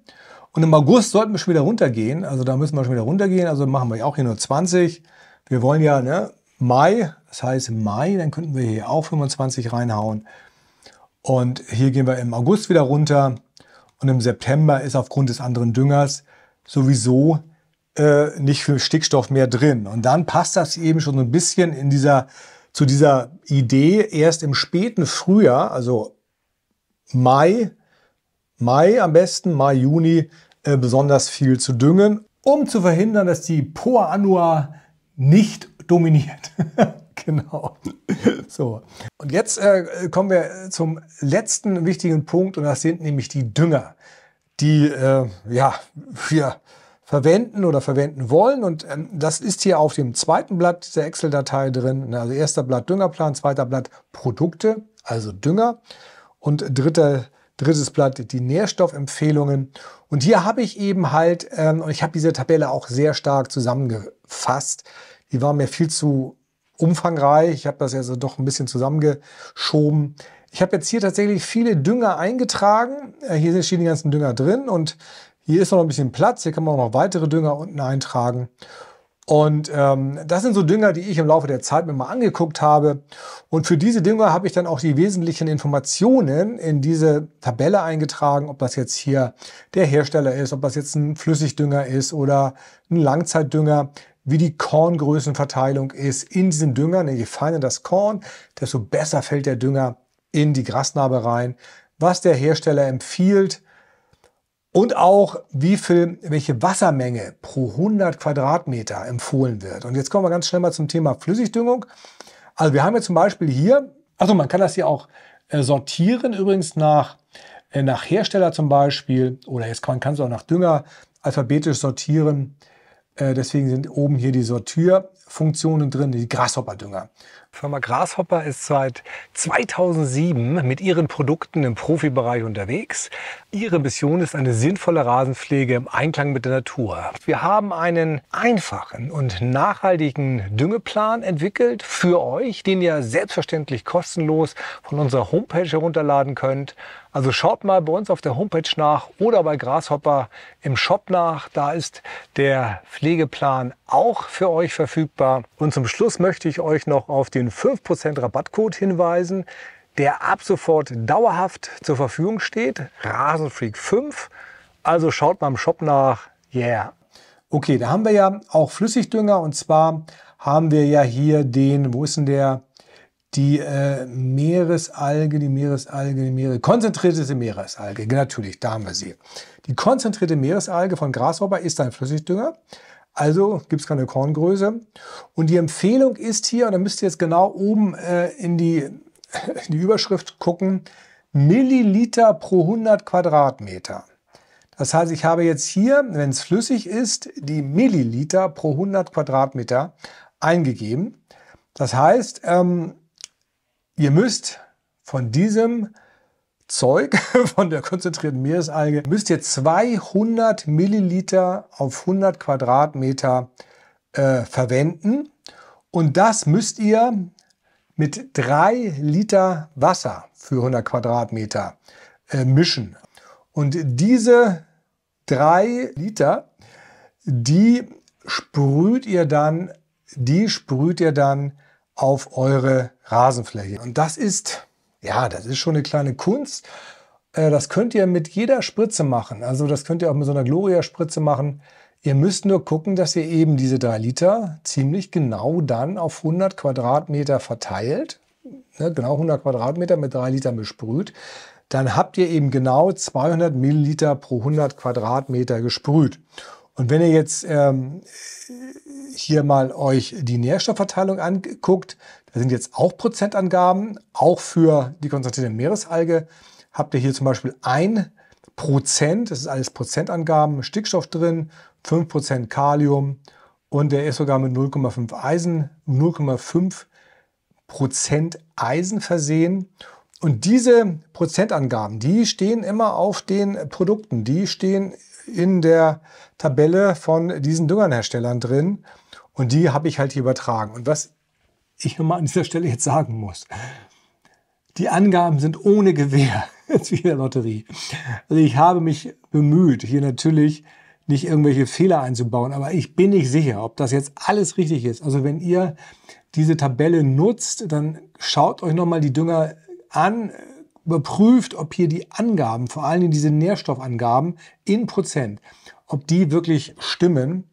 und im August sollten wir schon wieder runtergehen. Also da müssen wir schon wieder runtergehen, also machen wir auch hier nur 20. Wir wollen ja ne, Mai, das heißt Mai, dann könnten wir hier auch 25 reinhauen. Und hier gehen wir im August wieder runter. Und im September ist aufgrund des anderen Düngers sowieso äh, nicht viel Stickstoff mehr drin. Und dann passt das eben schon so ein bisschen in dieser, zu dieser Idee, erst im späten Frühjahr, also Mai, Mai am besten, Mai, Juni, äh, besonders viel zu düngen, um zu verhindern, dass die Poa annua nicht dominiert. [LAUGHS] genau. So. Und jetzt äh, kommen wir zum letzten wichtigen Punkt und das sind nämlich die Dünger, die äh, ja, wir verwenden oder verwenden wollen. Und ähm, das ist hier auf dem zweiten Blatt dieser Excel-Datei drin. Also erster Blatt Düngerplan, zweiter Blatt Produkte, also Dünger. Und dritter, drittes Blatt die Nährstoffempfehlungen. Und hier habe ich eben halt, ähm, und ich habe diese Tabelle auch sehr stark zusammengefasst, die war mir viel zu umfangreich. Ich habe das also doch ein bisschen zusammengeschoben. Ich habe jetzt hier tatsächlich viele Dünger eingetragen. Äh, hier stehen die ganzen Dünger drin und hier ist noch ein bisschen Platz. Hier kann man auch noch weitere Dünger unten eintragen. Und ähm, das sind so Dünger, die ich im Laufe der Zeit mir mal angeguckt habe. Und für diese Dünger habe ich dann auch die wesentlichen Informationen in diese Tabelle eingetragen, ob das jetzt hier der Hersteller ist, ob das jetzt ein Flüssigdünger ist oder ein Langzeitdünger, wie die Korngrößenverteilung ist in diesen Düngern. Je feiner das Korn, desto besser fällt der Dünger in die Grasnarbe rein, was der Hersteller empfiehlt und auch wie viel, welche Wassermenge pro 100 Quadratmeter empfohlen wird. Und jetzt kommen wir ganz schnell mal zum Thema Flüssigdüngung. Also wir haben jetzt zum Beispiel hier, also man kann das hier auch äh, sortieren, übrigens nach, äh, nach Hersteller zum Beispiel, oder jetzt kann, man es auch nach Dünger alphabetisch sortieren. Äh, deswegen sind oben hier die Sortierfunktionen drin, die Grasshopper-Dünger. Firma Grasshopper ist seit 2007 mit ihren Produkten im Profibereich unterwegs. Ihre Mission ist eine sinnvolle Rasenpflege im Einklang mit der Natur. Wir haben einen einfachen und nachhaltigen Düngeplan entwickelt für euch, den ihr selbstverständlich kostenlos von unserer Homepage herunterladen könnt. Also schaut mal bei uns auf der Homepage nach oder bei Grasshopper im Shop nach. Da ist der Pflegeplan auch für euch verfügbar. Und zum Schluss möchte ich euch noch auf den 5% Rabattcode hinweisen, der ab sofort dauerhaft zur Verfügung steht. Rasenfreak 5. Also schaut mal im Shop nach. Yeah. Okay, da haben wir ja auch Flüssigdünger und zwar haben wir ja hier den, wo ist denn der? Die äh, Meeresalge, die Meeresalge, die Meere, konzentrierte Meeresalge, natürlich, da haben wir sie. Die konzentrierte Meeresalge von Grashopper ist ein Flüssigdünger, also gibt es keine Korngröße. Und die Empfehlung ist hier, und da müsst ihr jetzt genau oben äh, in, die, [LAUGHS] in die Überschrift gucken, Milliliter pro 100 Quadratmeter. Das heißt, ich habe jetzt hier, wenn es flüssig ist, die Milliliter pro 100 Quadratmeter eingegeben. Das heißt, ähm, Ihr müsst von diesem Zeug, [LAUGHS] von der konzentrierten Meeresalge, müsst ihr 200 Milliliter auf 100 Quadratmeter äh, verwenden. Und das müsst ihr mit 3 Liter Wasser für 100 Quadratmeter äh, mischen. Und diese 3 Liter, die sprüht ihr dann, die sprüht ihr dann auf eure Rasenfläche. Und das ist, ja, das ist schon eine kleine Kunst. Äh, das könnt ihr mit jeder Spritze machen. Also das könnt ihr auch mit so einer Gloria-Spritze machen. Ihr müsst nur gucken, dass ihr eben diese drei Liter ziemlich genau dann auf 100 Quadratmeter verteilt. Ne, genau 100 Quadratmeter mit drei Litern besprüht. Dann habt ihr eben genau 200 Milliliter pro 100 Quadratmeter gesprüht. Und wenn ihr jetzt ähm, hier mal euch die Nährstoffverteilung anguckt, da sind jetzt auch Prozentangaben, auch für die konzentrierte Meeresalge habt ihr hier zum Beispiel ein Prozent, das ist alles Prozentangaben, Stickstoff drin, 5% Kalium und der ist sogar mit 0,5 Eisen, 0,5 Prozent Eisen versehen. Und diese Prozentangaben, die stehen immer auf den Produkten, die stehen in der Tabelle von diesen Düngernherstellern drin. Und die habe ich halt hier übertragen. Und was ich nochmal an dieser Stelle jetzt sagen muss, die Angaben sind ohne Gewähr. [LAUGHS] Jetzt wie in der Lotterie. Also ich habe mich bemüht, hier natürlich nicht irgendwelche Fehler einzubauen, aber ich bin nicht sicher, ob das jetzt alles richtig ist. Also wenn ihr diese Tabelle nutzt, dann schaut euch nochmal die Dünger an, überprüft, ob hier die Angaben, vor allem diese Nährstoffangaben in Prozent, ob die wirklich stimmen.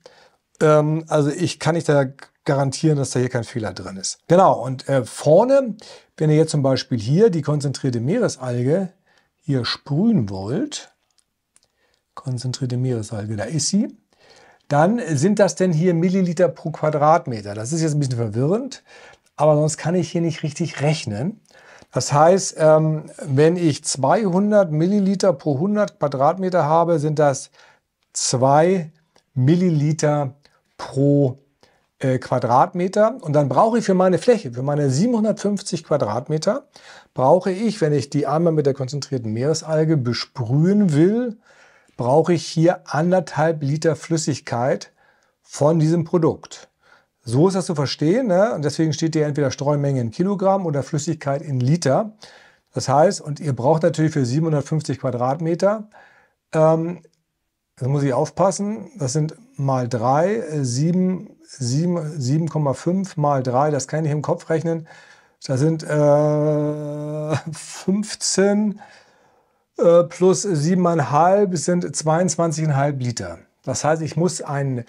Ähm, also ich kann nicht da garantieren, dass da hier kein Fehler drin ist. Genau, und äh, vorne, wenn ihr jetzt zum Beispiel hier die konzentrierte Meeresalge hier sprühen wollt, konzentrierte Meeresalge, da ist sie, dann sind das denn hier Milliliter pro Quadratmeter. Das ist jetzt ein bisschen verwirrend, aber sonst kann ich hier nicht richtig rechnen. Das heißt, ähm, wenn ich 200 Milliliter pro 100 Quadratmeter habe, sind das 2 Milliliter pro äh, Quadratmeter. Und dann brauche ich für meine Fläche, für meine 750 Quadratmeter, brauche ich, wenn ich die einmal mit der konzentrierten Meeresalge besprühen will, brauche ich hier anderthalb Liter Flüssigkeit von diesem Produkt. So ist das zu verstehen. Ne? Und deswegen steht hier entweder Streumenge in Kilogramm oder Flüssigkeit in Liter. Das heißt, und ihr braucht natürlich für 750 Quadratmeter, ähm, da muss ich aufpassen, das sind mal drei, äh, sieben, 7,5 mal 3, das kann ich im Kopf rechnen. Das sind äh, 15 äh, plus 7,5 sind 22,5 Liter. Das heißt, ich muss einen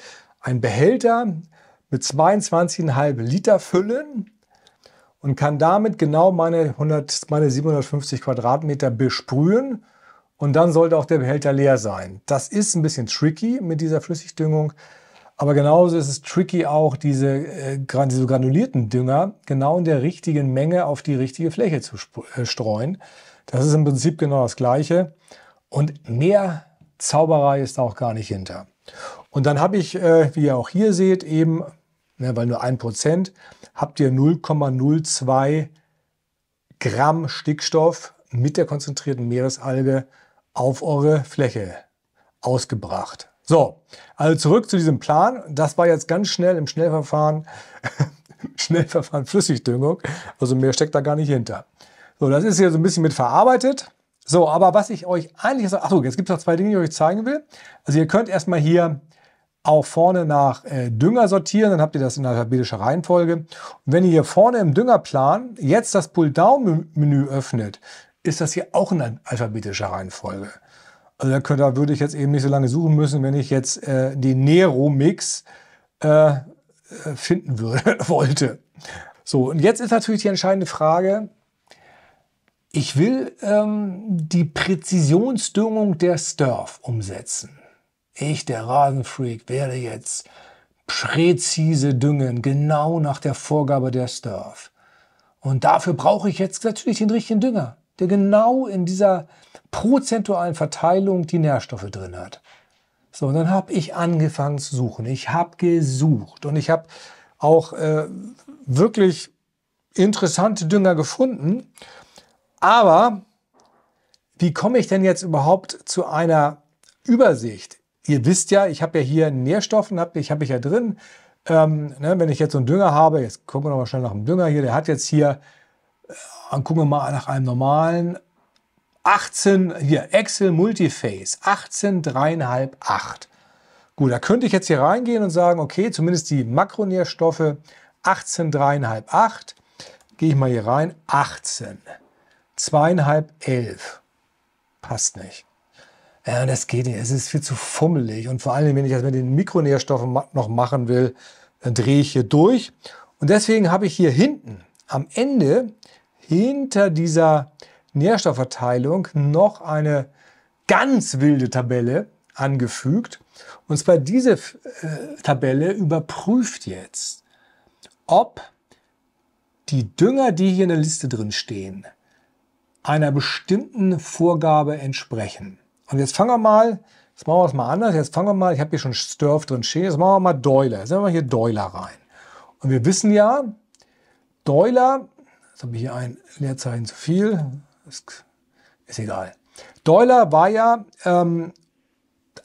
Behälter mit 22,5 Liter füllen und kann damit genau meine, 100, meine 750 Quadratmeter besprühen. Und dann sollte auch der Behälter leer sein. Das ist ein bisschen tricky mit dieser Flüssigdüngung. Aber genauso ist es tricky auch, diese, äh, diese granulierten Dünger genau in der richtigen Menge auf die richtige Fläche zu äh, streuen. Das ist im Prinzip genau das Gleiche. Und mehr Zauberei ist auch gar nicht hinter. Und dann habe ich, äh, wie ihr auch hier seht, eben, ne, weil nur ein Prozent, habt ihr 0,02 Gramm Stickstoff mit der konzentrierten Meeresalge auf eure Fläche ausgebracht. So, also zurück zu diesem Plan. Das war jetzt ganz schnell im Schnellverfahren, [LAUGHS] Schnellverfahren Flüssigdüngung. Also mehr steckt da gar nicht hinter. So, das ist hier so ein bisschen mit verarbeitet. So, aber was ich euch eigentlich, achso, jetzt gibt es noch zwei Dinge, die ich euch zeigen will. Also ihr könnt erstmal hier auch vorne nach äh, Dünger sortieren, dann habt ihr das in alphabetischer Reihenfolge. Und wenn ihr hier vorne im Düngerplan jetzt das Pull-Down-Menü öffnet, ist das hier auch in alphabetischer Reihenfolge. Also da, könnt, da würde ich jetzt eben nicht so lange suchen müssen, wenn ich jetzt äh, den Nero-Mix äh, äh finden würde, [LAUGHS] wollte. So, und jetzt ist natürlich die entscheidende Frage, ich will ähm, die Präzisionsdüngung der Sturf umsetzen. Ich, der Rasenfreak, werde jetzt präzise düngen, genau nach der Vorgabe der Sturf. Und dafür brauche ich jetzt natürlich den richtigen Dünger, der genau in dieser prozentualen Verteilung die Nährstoffe drin hat. So, und dann habe ich angefangen zu suchen. Ich habe gesucht und ich habe auch äh, wirklich interessante Dünger gefunden. Aber wie komme ich denn jetzt überhaupt zu einer Übersicht? Ihr wisst ja, ich habe ja hier Nährstoffe, hab, ich habe ich ja drin. Ähm, ne, wenn ich jetzt so einen Dünger habe, jetzt gucken wir noch mal schnell nach dem Dünger hier, der hat jetzt hier, äh, gucken wir mal nach einem normalen 18, hier Excel Multiphase, 18, 3,5, 8. Gut, da könnte ich jetzt hier reingehen und sagen, okay, zumindest die Makronährstoffe 18, 3,5, 8. Gehe ich mal hier rein, 18, 2,5, 11. Passt nicht. Ja, das geht nicht. Es ist viel zu fummelig. Und vor allem, wenn ich das mit den Mikronährstoffen noch machen will, dann drehe ich hier durch. Und deswegen habe ich hier hinten am Ende, hinter dieser Nährstoffverteilung, noch eine ganz wilde Tabelle angefügt. Und zwar diese äh, Tabelle überprüft jetzt, ob die Dünger, die hier in der Liste drin stehen, einer bestimmten Vorgabe entsprechen. Und jetzt fangen wir mal, jetzt machen wir es mal anders. Jetzt fangen wir mal, ich habe hier schon Sturf drin stehen, jetzt machen wir mal Doiler. Jetzt nehmen wir hier Doiler rein. Und wir wissen ja, Doiler, jetzt habe ich hier ein Leerzeichen zu viel, das ist egal. Doiler war ja ähm,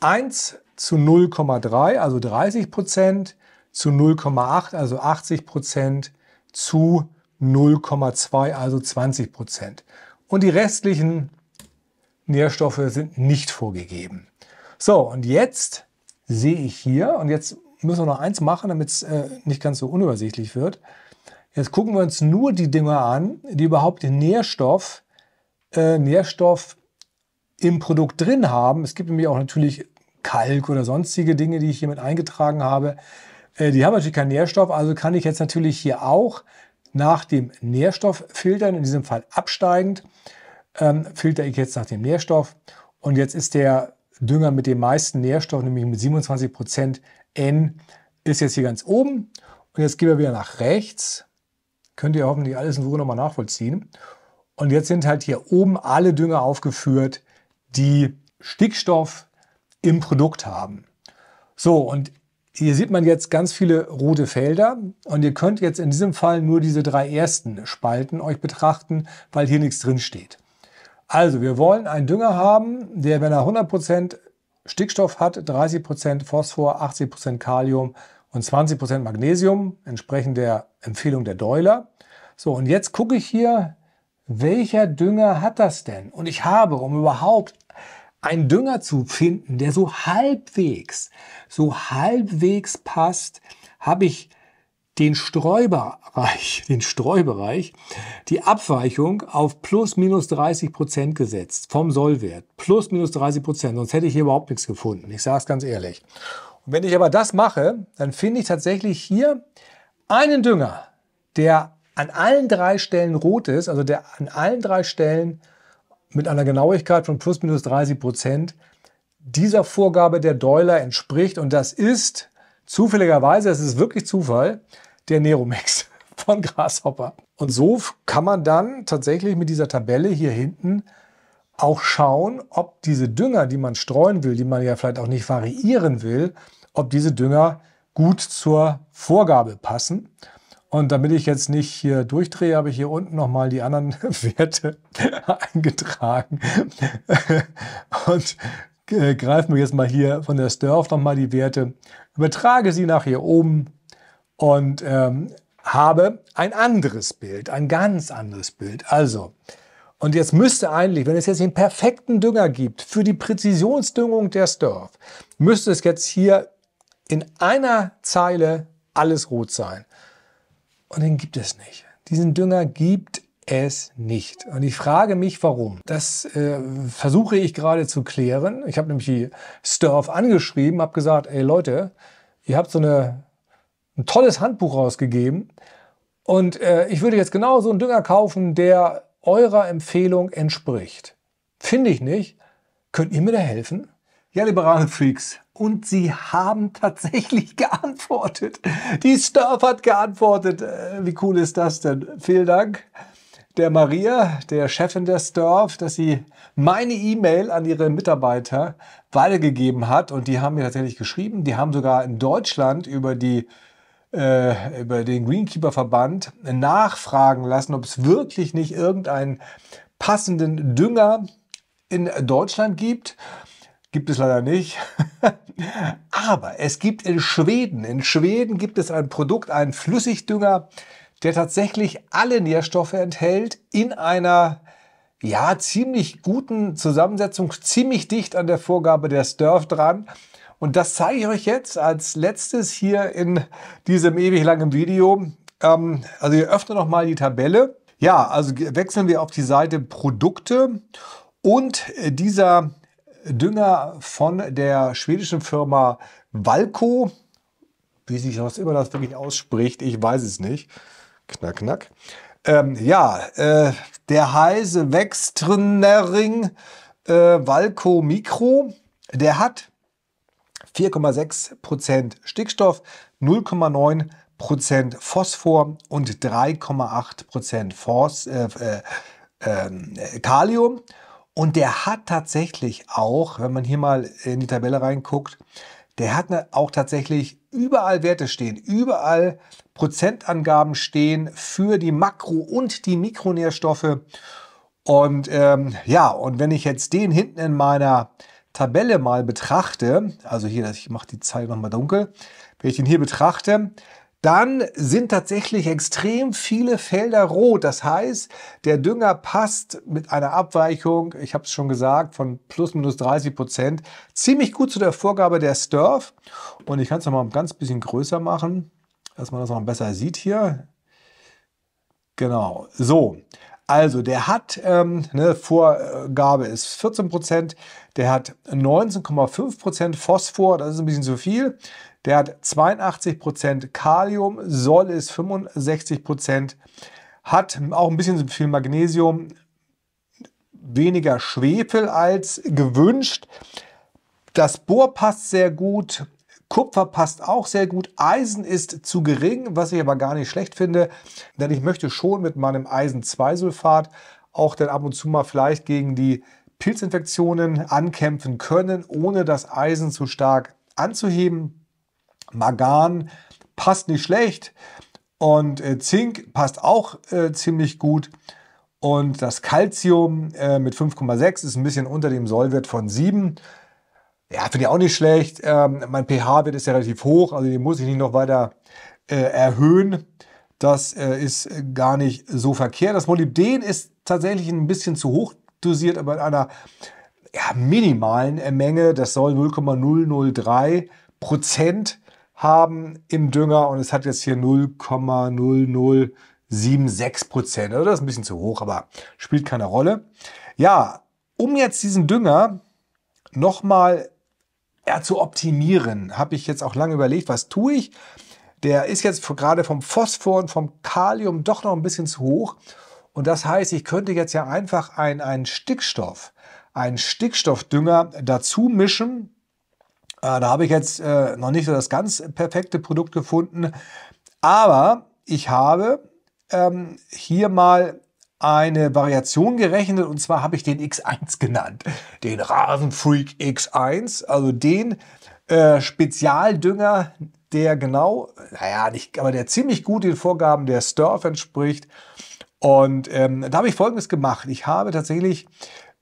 1 zu 0,3, also 30 Prozent, zu 0,8, also 80 Prozent, zu 0,2, also 20 Prozent. Und die restlichen Nährstoffe sind nicht vorgegeben. So, und jetzt sehe ich hier, und jetzt müssen wir noch eins machen, damit es äh, nicht ganz so unübersichtlich wird. Jetzt gucken wir uns nur die Dinge an, die überhaupt Nährstoff, äh, Nährstoff im Produkt drin haben. Es gibt nämlich auch natürlich Kalk oder sonstige Dinge, die ich hier mit eingetragen habe. Äh, die haben natürlich keinen Nährstoff, also kann ich jetzt natürlich hier auch nach dem Nährstoff filtern, in diesem Fall absteigend ähm, filter ich jetzt nach dem Nährstoff. Und jetzt ist der Dünger mit dem meisten Nährstoff, nämlich mit 27% N, ist jetzt hier ganz oben. Und jetzt gehen wir wieder nach rechts. Könnt ihr hoffentlich alles in Ruhe nochmal nachvollziehen. Und jetzt sind halt hier oben alle Dünger aufgeführt, die Stickstoff im Produkt haben. So, und hier sieht man jetzt ganz viele rote Felder und ihr könnt jetzt in diesem Fall nur diese drei ersten Spalten euch betrachten, weil hier nichts drin steht. Also, wir wollen einen Dünger haben, der, wenn er 100% Stickstoff hat, 30% Phosphor, 80% Kalium und 20% Magnesium, entsprechend der Empfehlung der Deuler. So, und jetzt gucke ich hier, welcher Dünger hat das denn? Und ich habe, um überhaupt einen Dünger zu finden, der so halbwegs, so halbwegs passt, habe ich den Streubereich, [LAUGHS] den Streubereich, die Abweichung auf plus minus 30 Prozent gesetzt vom Sollwert. Plus minus 30 Prozent, sonst hätte ich hier überhaupt nichts gefunden. Ich sage es ganz ehrlich. Und wenn ich aber das mache, dann finde ich tatsächlich hier einen Dünger, der an allen drei Stellen rot ist, also der an allen drei Stellen mit einer Genauigkeit von plus minus 30 Prozent dieser Vorgabe der Deuler entspricht. Und das ist zufälligerweise, es ist wirklich Zufall, der Neromix [LAUGHS] von Grasshopper. Und so kann man dann tatsächlich mit dieser Tabelle hier hinten auch schauen, ob diese Dünger, die man streuen will, die man ja vielleicht auch nicht variieren will, ob diese Dünger gut zur Vorgabe passen. Und damit ich jetzt nicht hier durchdrehe, habe ich hier unten nochmal die anderen [LAUGHS] Werte [LAUGHS] eingetragen. Und äh, greife mir jetzt mal hier von der Sturf nochmal die Werte, übertrage sie nach hier oben und ähm, habe ein anderes Bild, ein ganz anderes Bild. Also, und jetzt müsste eigentlich, wenn es jetzt den perfekten Dünger gibt für die Präzisionsdüngung der Sturf, müsste es jetzt hier in einer Zeile alles rot sein. Und den gibt es nicht. Diesen Dünger gibt es nicht. Und ich frage mich, warum. Das äh, versuche ich gerade zu klären. Ich habe nämlich die Sturf angeschrieben, habe gesagt, ey Leute, ihr habt so eine, ein tolles Handbuch rausgegeben und äh, ich würde jetzt genau so einen Dünger kaufen, der eurer Empfehlung entspricht. Finde ich nicht. Könnt ihr mir da helfen? Ja, liberale Freaks, und sie haben tatsächlich [LAUGHS] geantwortet. Die Sturf hat geantwortet. Äh, wie cool ist das denn? Vielen Dank der Maria, der Chefin der Sturf, dass sie meine E-Mail an ihre Mitarbeiter weitergegeben hat. Und die haben mir tatsächlich geschrieben. Die haben sogar in Deutschland über die äh, über den Greenkeeper-Verband nachfragen lassen, ob es wirklich nicht irgendeinen passenden Dünger in Deutschland gibt. Gibt es leider nicht. [LAUGHS] Aber es gibt in Schweden, in Schweden gibt es ein Produkt, einen Flüssigdünger, der tatsächlich alle Nährstoffe enthält in einer ja, ziemlich guten Zusammensetzung, ziemlich dicht an der Vorgabe der Sturf dran. Und das zeige ich euch jetzt als letztes hier in diesem ewig langen Video. Ähm, also ihr öffnet noch mal die Tabelle. Ja, also wechseln wir auf die Seite Produkte und dieser Dünger von der schwedischen Firma Valco. Wie sich das immer das wirklich ausspricht, ich weiß es nicht. Knack, knack. Ähm, ja, äh, der heiße Wextrenering äh, Valco Micro, der hat 4,6% Stickstoff, 0,9% Phosphor und 3,8% Phos, äh, äh, ähm, Kalium. Und der hat tatsächlich auch, wenn man hier mal in die Tabelle reinguckt, der hat ne, auch tatsächlich überall Werte stehen, überall Prozentangaben stehen für die Makro- und die Mikronährstoffe. Und ähm, ja, und wenn ich jetzt den hinten in meiner Tabelle mal betrachte, also hier, ich mache die Zeile nochmal dunkel, wenn ich den hier betrachte, dann sind tatsächlich extrem viele Felder rot. Das heißt, der Dünger passt mit einer Abweichung, ich habe es schon gesagt, von plus minus 30 Prozent ziemlich gut zu der Vorgabe der Sturf. Und ich kann es noch mal ein ganz bisschen größer machen, dass man das noch besser sieht hier. Genau, so. Also der hat, ähm, eine Vorgabe ist 14 Prozent, der hat 19,5 Prozent Phosphor, das ist ein bisschen zu viel. Der hat 82% Kalium, Soll ist 65%, hat auch ein bisschen so viel Magnesium, weniger Schwefel als gewünscht. Das Bohr passt sehr gut, Kupfer passt auch sehr gut, Eisen ist zu gering, was ich aber gar nicht schlecht finde, denn ich möchte schon mit meinem Eisen-2-Sulfat auch dann ab und zu mal vielleicht gegen die Pilzinfektionen ankämpfen können, ohne das Eisen zu stark anzuheben. Magan passt nicht schlecht und äh, Zink passt auch äh, ziemlich gut. Und das Calcium äh, mit 5,6 ist ein bisschen unter dem Sollwert von 7. Ja, finde ich auch nicht schlecht. Ähm, mein pH-Wert ist ja relativ hoch, also den muss ich nicht noch weiter äh, erhöhen. Das äh, ist gar nicht so verkehrt. Das Molybden ist tatsächlich ein bisschen zu hoch dosiert, aber in einer ja, minimalen Menge. Das soll 0,003 Prozent haben im Dünger und es hat jetzt hier 0,0076 Prozent. Also das ist ein bisschen zu hoch, aber spielt keine Rolle. Ja, um jetzt diesen Dünger nochmal ja, zu optimieren, habe ich jetzt auch lange überlegt, was tue ich. Der ist jetzt gerade vom Phosphor und vom Kalium doch noch ein bisschen zu hoch. Und das heißt, ich könnte jetzt ja einfach einen Stickstoff, einen Stickstoffdünger dazu mischen äh, da habe ich jetzt äh, noch nicht so das ganz perfekte Produkt gefunden. Aber ich habe ähm, hier mal eine Variation gerechnet und zwar habe ich den X1 [LAUGHS] genannt. Den Rasenfreak X1, also den äh, Spezialdünger, der genau, naja, nicht, aber der ziemlich gut den Vorgaben der Sturf entspricht. Und ähm, da habe ich Folgendes gemacht. Ich habe tatsächlich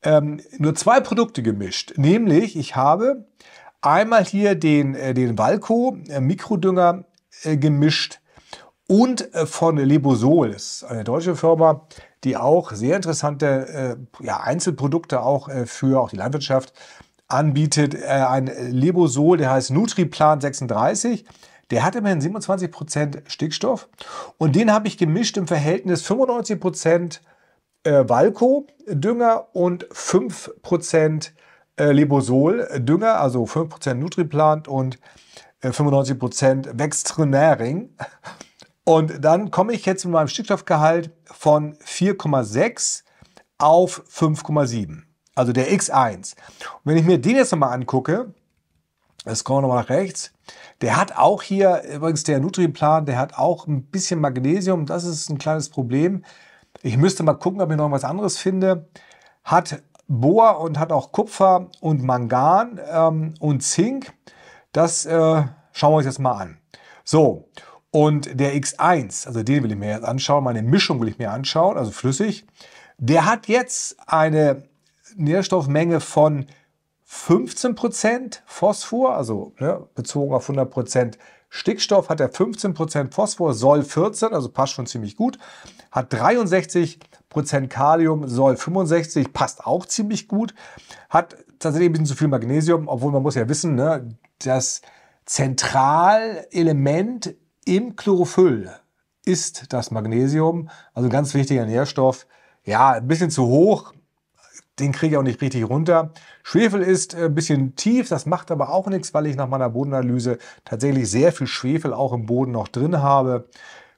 ähm, nur zwei Produkte gemischt. Nämlich, ich habe einmal hier den, äh, den Valco äh, Mikrodünger äh, gemischt und von Lebosol. Das ist eine deutsche Firma, die auch sehr interessante ja, Einzelprodukte auch für auch die Landwirtschaft anbietet. Ein Lebosol, der heißt Nutriplan 36. Der hat immerhin 27% Stickstoff und den habe ich gemischt im Verhältnis 95% Valco-Dünger und 5% äh, Lebosol-Dünger, also 5% Nutriplant und äh, 95% Wextrenäring. Und dann komme ich jetzt mit meinem Stickstoffgehalt von 4,6 auf 5,7. Also der X1. Und wenn ich mir den jetzt nochmal angucke, das kommen wir nochmal nach rechts, der hat auch hier, übrigens der Nutriplan, der hat auch ein bisschen Magnesium. Das ist ein kleines Problem. Ich müsste mal gucken, ob ich noch was anderes finde. Hat Bohr und hat auch Kupfer und Mangan ähm, und Zink. Das äh, schauen wir uns jetzt mal an. So, und der X1, also den will ich mir jetzt anschauen, meine Mischung will ich mir anschauen, also flüssig. Der hat jetzt eine Nährstoffmenge von 15% Phosphor, also ne, bezogen auf 100% Stickstoff hat er 15% Phosphor, soll 14, also passt schon ziemlich gut, hat 63 Prozent Kalium, soll 65, passt auch ziemlich gut. Hat tatsächlich ein bisschen zu viel Magnesium, obwohl man muss ja wissen, ne, das Zentralelement im Chlorophyll ist das Magnesium, also ein ganz wichtiger Nährstoff. Ja, ein bisschen zu hoch, den kriege ich auch nicht richtig runter. Schwefel ist ein bisschen tief, das macht aber auch nichts, weil ich nach meiner Bodenanalyse tatsächlich sehr viel Schwefel auch im Boden noch drin habe.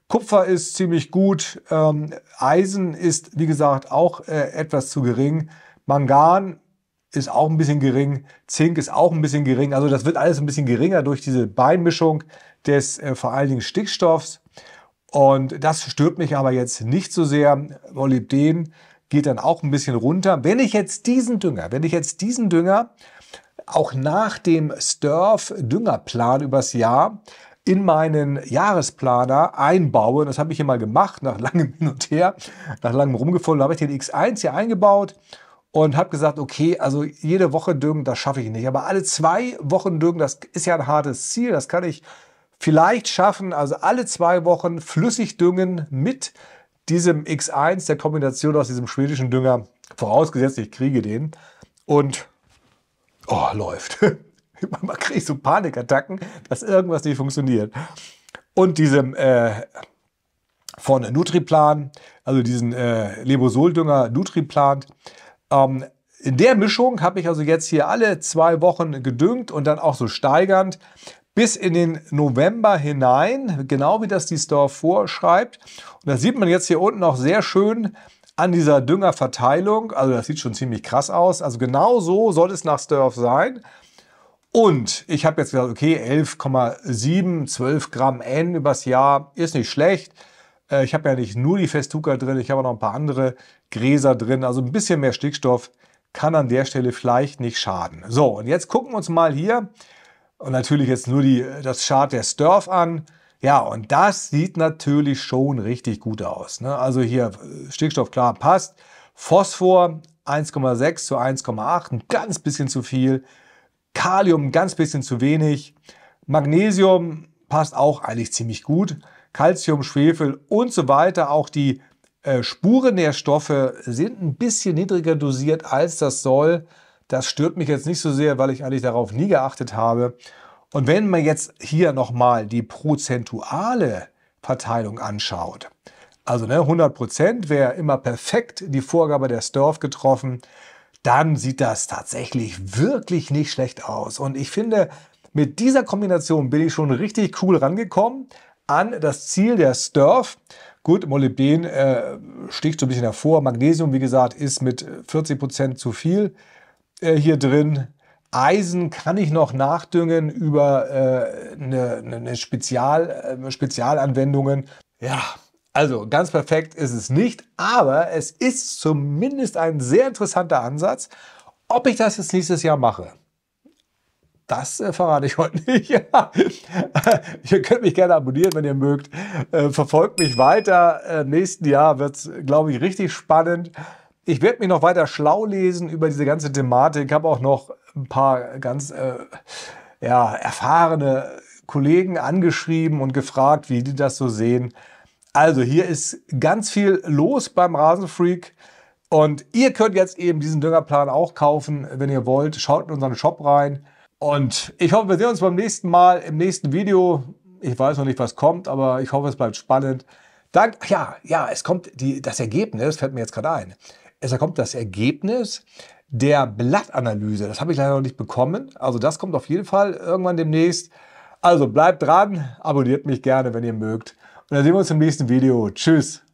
Kupfer ist ziemlich gut. Ähm, Eisen ist, wie gesagt, auch äh, etwas zu gering. Mangan ist auch ein bisschen gering. Zink ist auch ein bisschen gering. Also das wird alles ein bisschen geringer durch diese Beimischung des äh, vor allen Dingen Stickstoffs. Und das stört mich aber jetzt nicht so sehr. Molybden geht dann auch ein bisschen runter. Wenn ich jetzt diesen Dünger, wenn ich jetzt diesen Dünger auch nach dem Sturf Düngerplan übers Jahr in meinen Jahresplaner einbaue. Das habe ich hier mal gemacht, nach langem Hin und Her, nach langem Rumgefunden, habe ich den X1 hier eingebaut und habe gesagt, okay, also jede Woche düngen, das schaffe ich nicht. Aber alle zwei Wochen düngen, das ist ja ein hartes Ziel, das kann ich vielleicht schaffen. Also alle zwei Wochen flüssig düngen mit diesem X1, der Kombination aus diesem schwedischen Dünger, vorausgesetzt, ich kriege den. Und oh, läuft. [LAUGHS] Man kriegt so Panikattacken, dass irgendwas nicht funktioniert. Und diesem äh, von Nutriplan, also diesen äh, Lebosoldünger Nutriplan, ähm, in der Mischung habe ich also jetzt hier alle zwei Wochen gedüngt und dann auch so steigernd bis in den November hinein, genau wie das die Store vorschreibt. Und das sieht man jetzt hier unten auch sehr schön an dieser Düngerverteilung. Also das sieht schon ziemlich krass aus. Also genau so soll es nach Sturf sein. Und ich habe jetzt gesagt, okay, 11,7, 12 Gramm N übers Jahr ist nicht schlecht. Äh, ich habe ja nicht nur die Festuca drin, ich habe noch ein paar andere Gräser drin. Also ein bisschen mehr Stickstoff kann an der Stelle vielleicht nicht schaden. So, und jetzt gucken wir uns mal hier und natürlich jetzt nur die, das Chart der Sturf an. Ja, und das sieht natürlich schon richtig gut aus. Ne? Also hier äh, Stickstoff klar passt. Phosphor 1,6 zu 1,8, ein ganz bisschen zu viel. Kalium ein ganz bisschen zu wenig. Magnesium passt auch eigentlich ziemlich gut. Calcium, Schwefel und so weiter. Auch die äh, Spurennährstoffe sind ein bisschen niedriger dosiert, als das soll. Das stört mich jetzt nicht so sehr, weil ich eigentlich darauf nie geachtet habe. Und wenn man jetzt hier nochmal die prozentuale Verteilung anschaut, also ne, 100 Prozent wäre immer perfekt die Vorgabe der Sturf getroffen, dann sieht das tatsächlich wirklich nicht schlecht aus. Und ich finde, mit dieser Kombination bin ich schon richtig cool rangekommen an das Ziel der Sturf. Gut, Molybden äh, sticht so ein bisschen hervor. Magnesium, wie gesagt, ist mit 40 Prozent zu viel äh, hier drin. Eisen kann ich noch nachdüngen über äh, eine, eine Spezial, äh, Spezialanwendungen. Ja, also ganz perfekt ist es nicht, aber es ist zumindest ein sehr interessanter Ansatz. Ob ich das jetzt nächstes Jahr mache, das äh, verrate ich heute nicht. [LAUGHS] ihr könnt mich gerne abonnieren, wenn ihr mögt. Äh, verfolgt mich weiter. Äh, nächsten Jahr wird es, glaube ich, richtig spannend. Ich werde mich noch weiter schlau lesen über diese ganze Thematik. Ich habe auch noch ein paar ganz äh, ja, erfahrene Kollegen angeschrieben und gefragt, wie die das so sehen. Also hier ist ganz viel los beim Rasenfreak. Und ihr könnt jetzt eben diesen Düngerplan auch kaufen, wenn ihr wollt. Schaut in unseren Shop rein. Und ich hoffe, wir sehen uns beim nächsten Mal im nächsten Video. Ich weiß noch nicht, was kommt, aber ich hoffe, es bleibt spannend. Dank, ja, ja, es kommt die, das Ergebnis, fällt mir jetzt gerade ein. Es kommt das Ergebnis der Blattanalyse. Das habe ich leider noch nicht bekommen. Also das kommt auf jeden Fall irgendwann demnächst. Also bleibt dran, abonniert mich gerne, wenn ihr mögt. Und dann sehen wir uns im nächsten Video. Tschüss.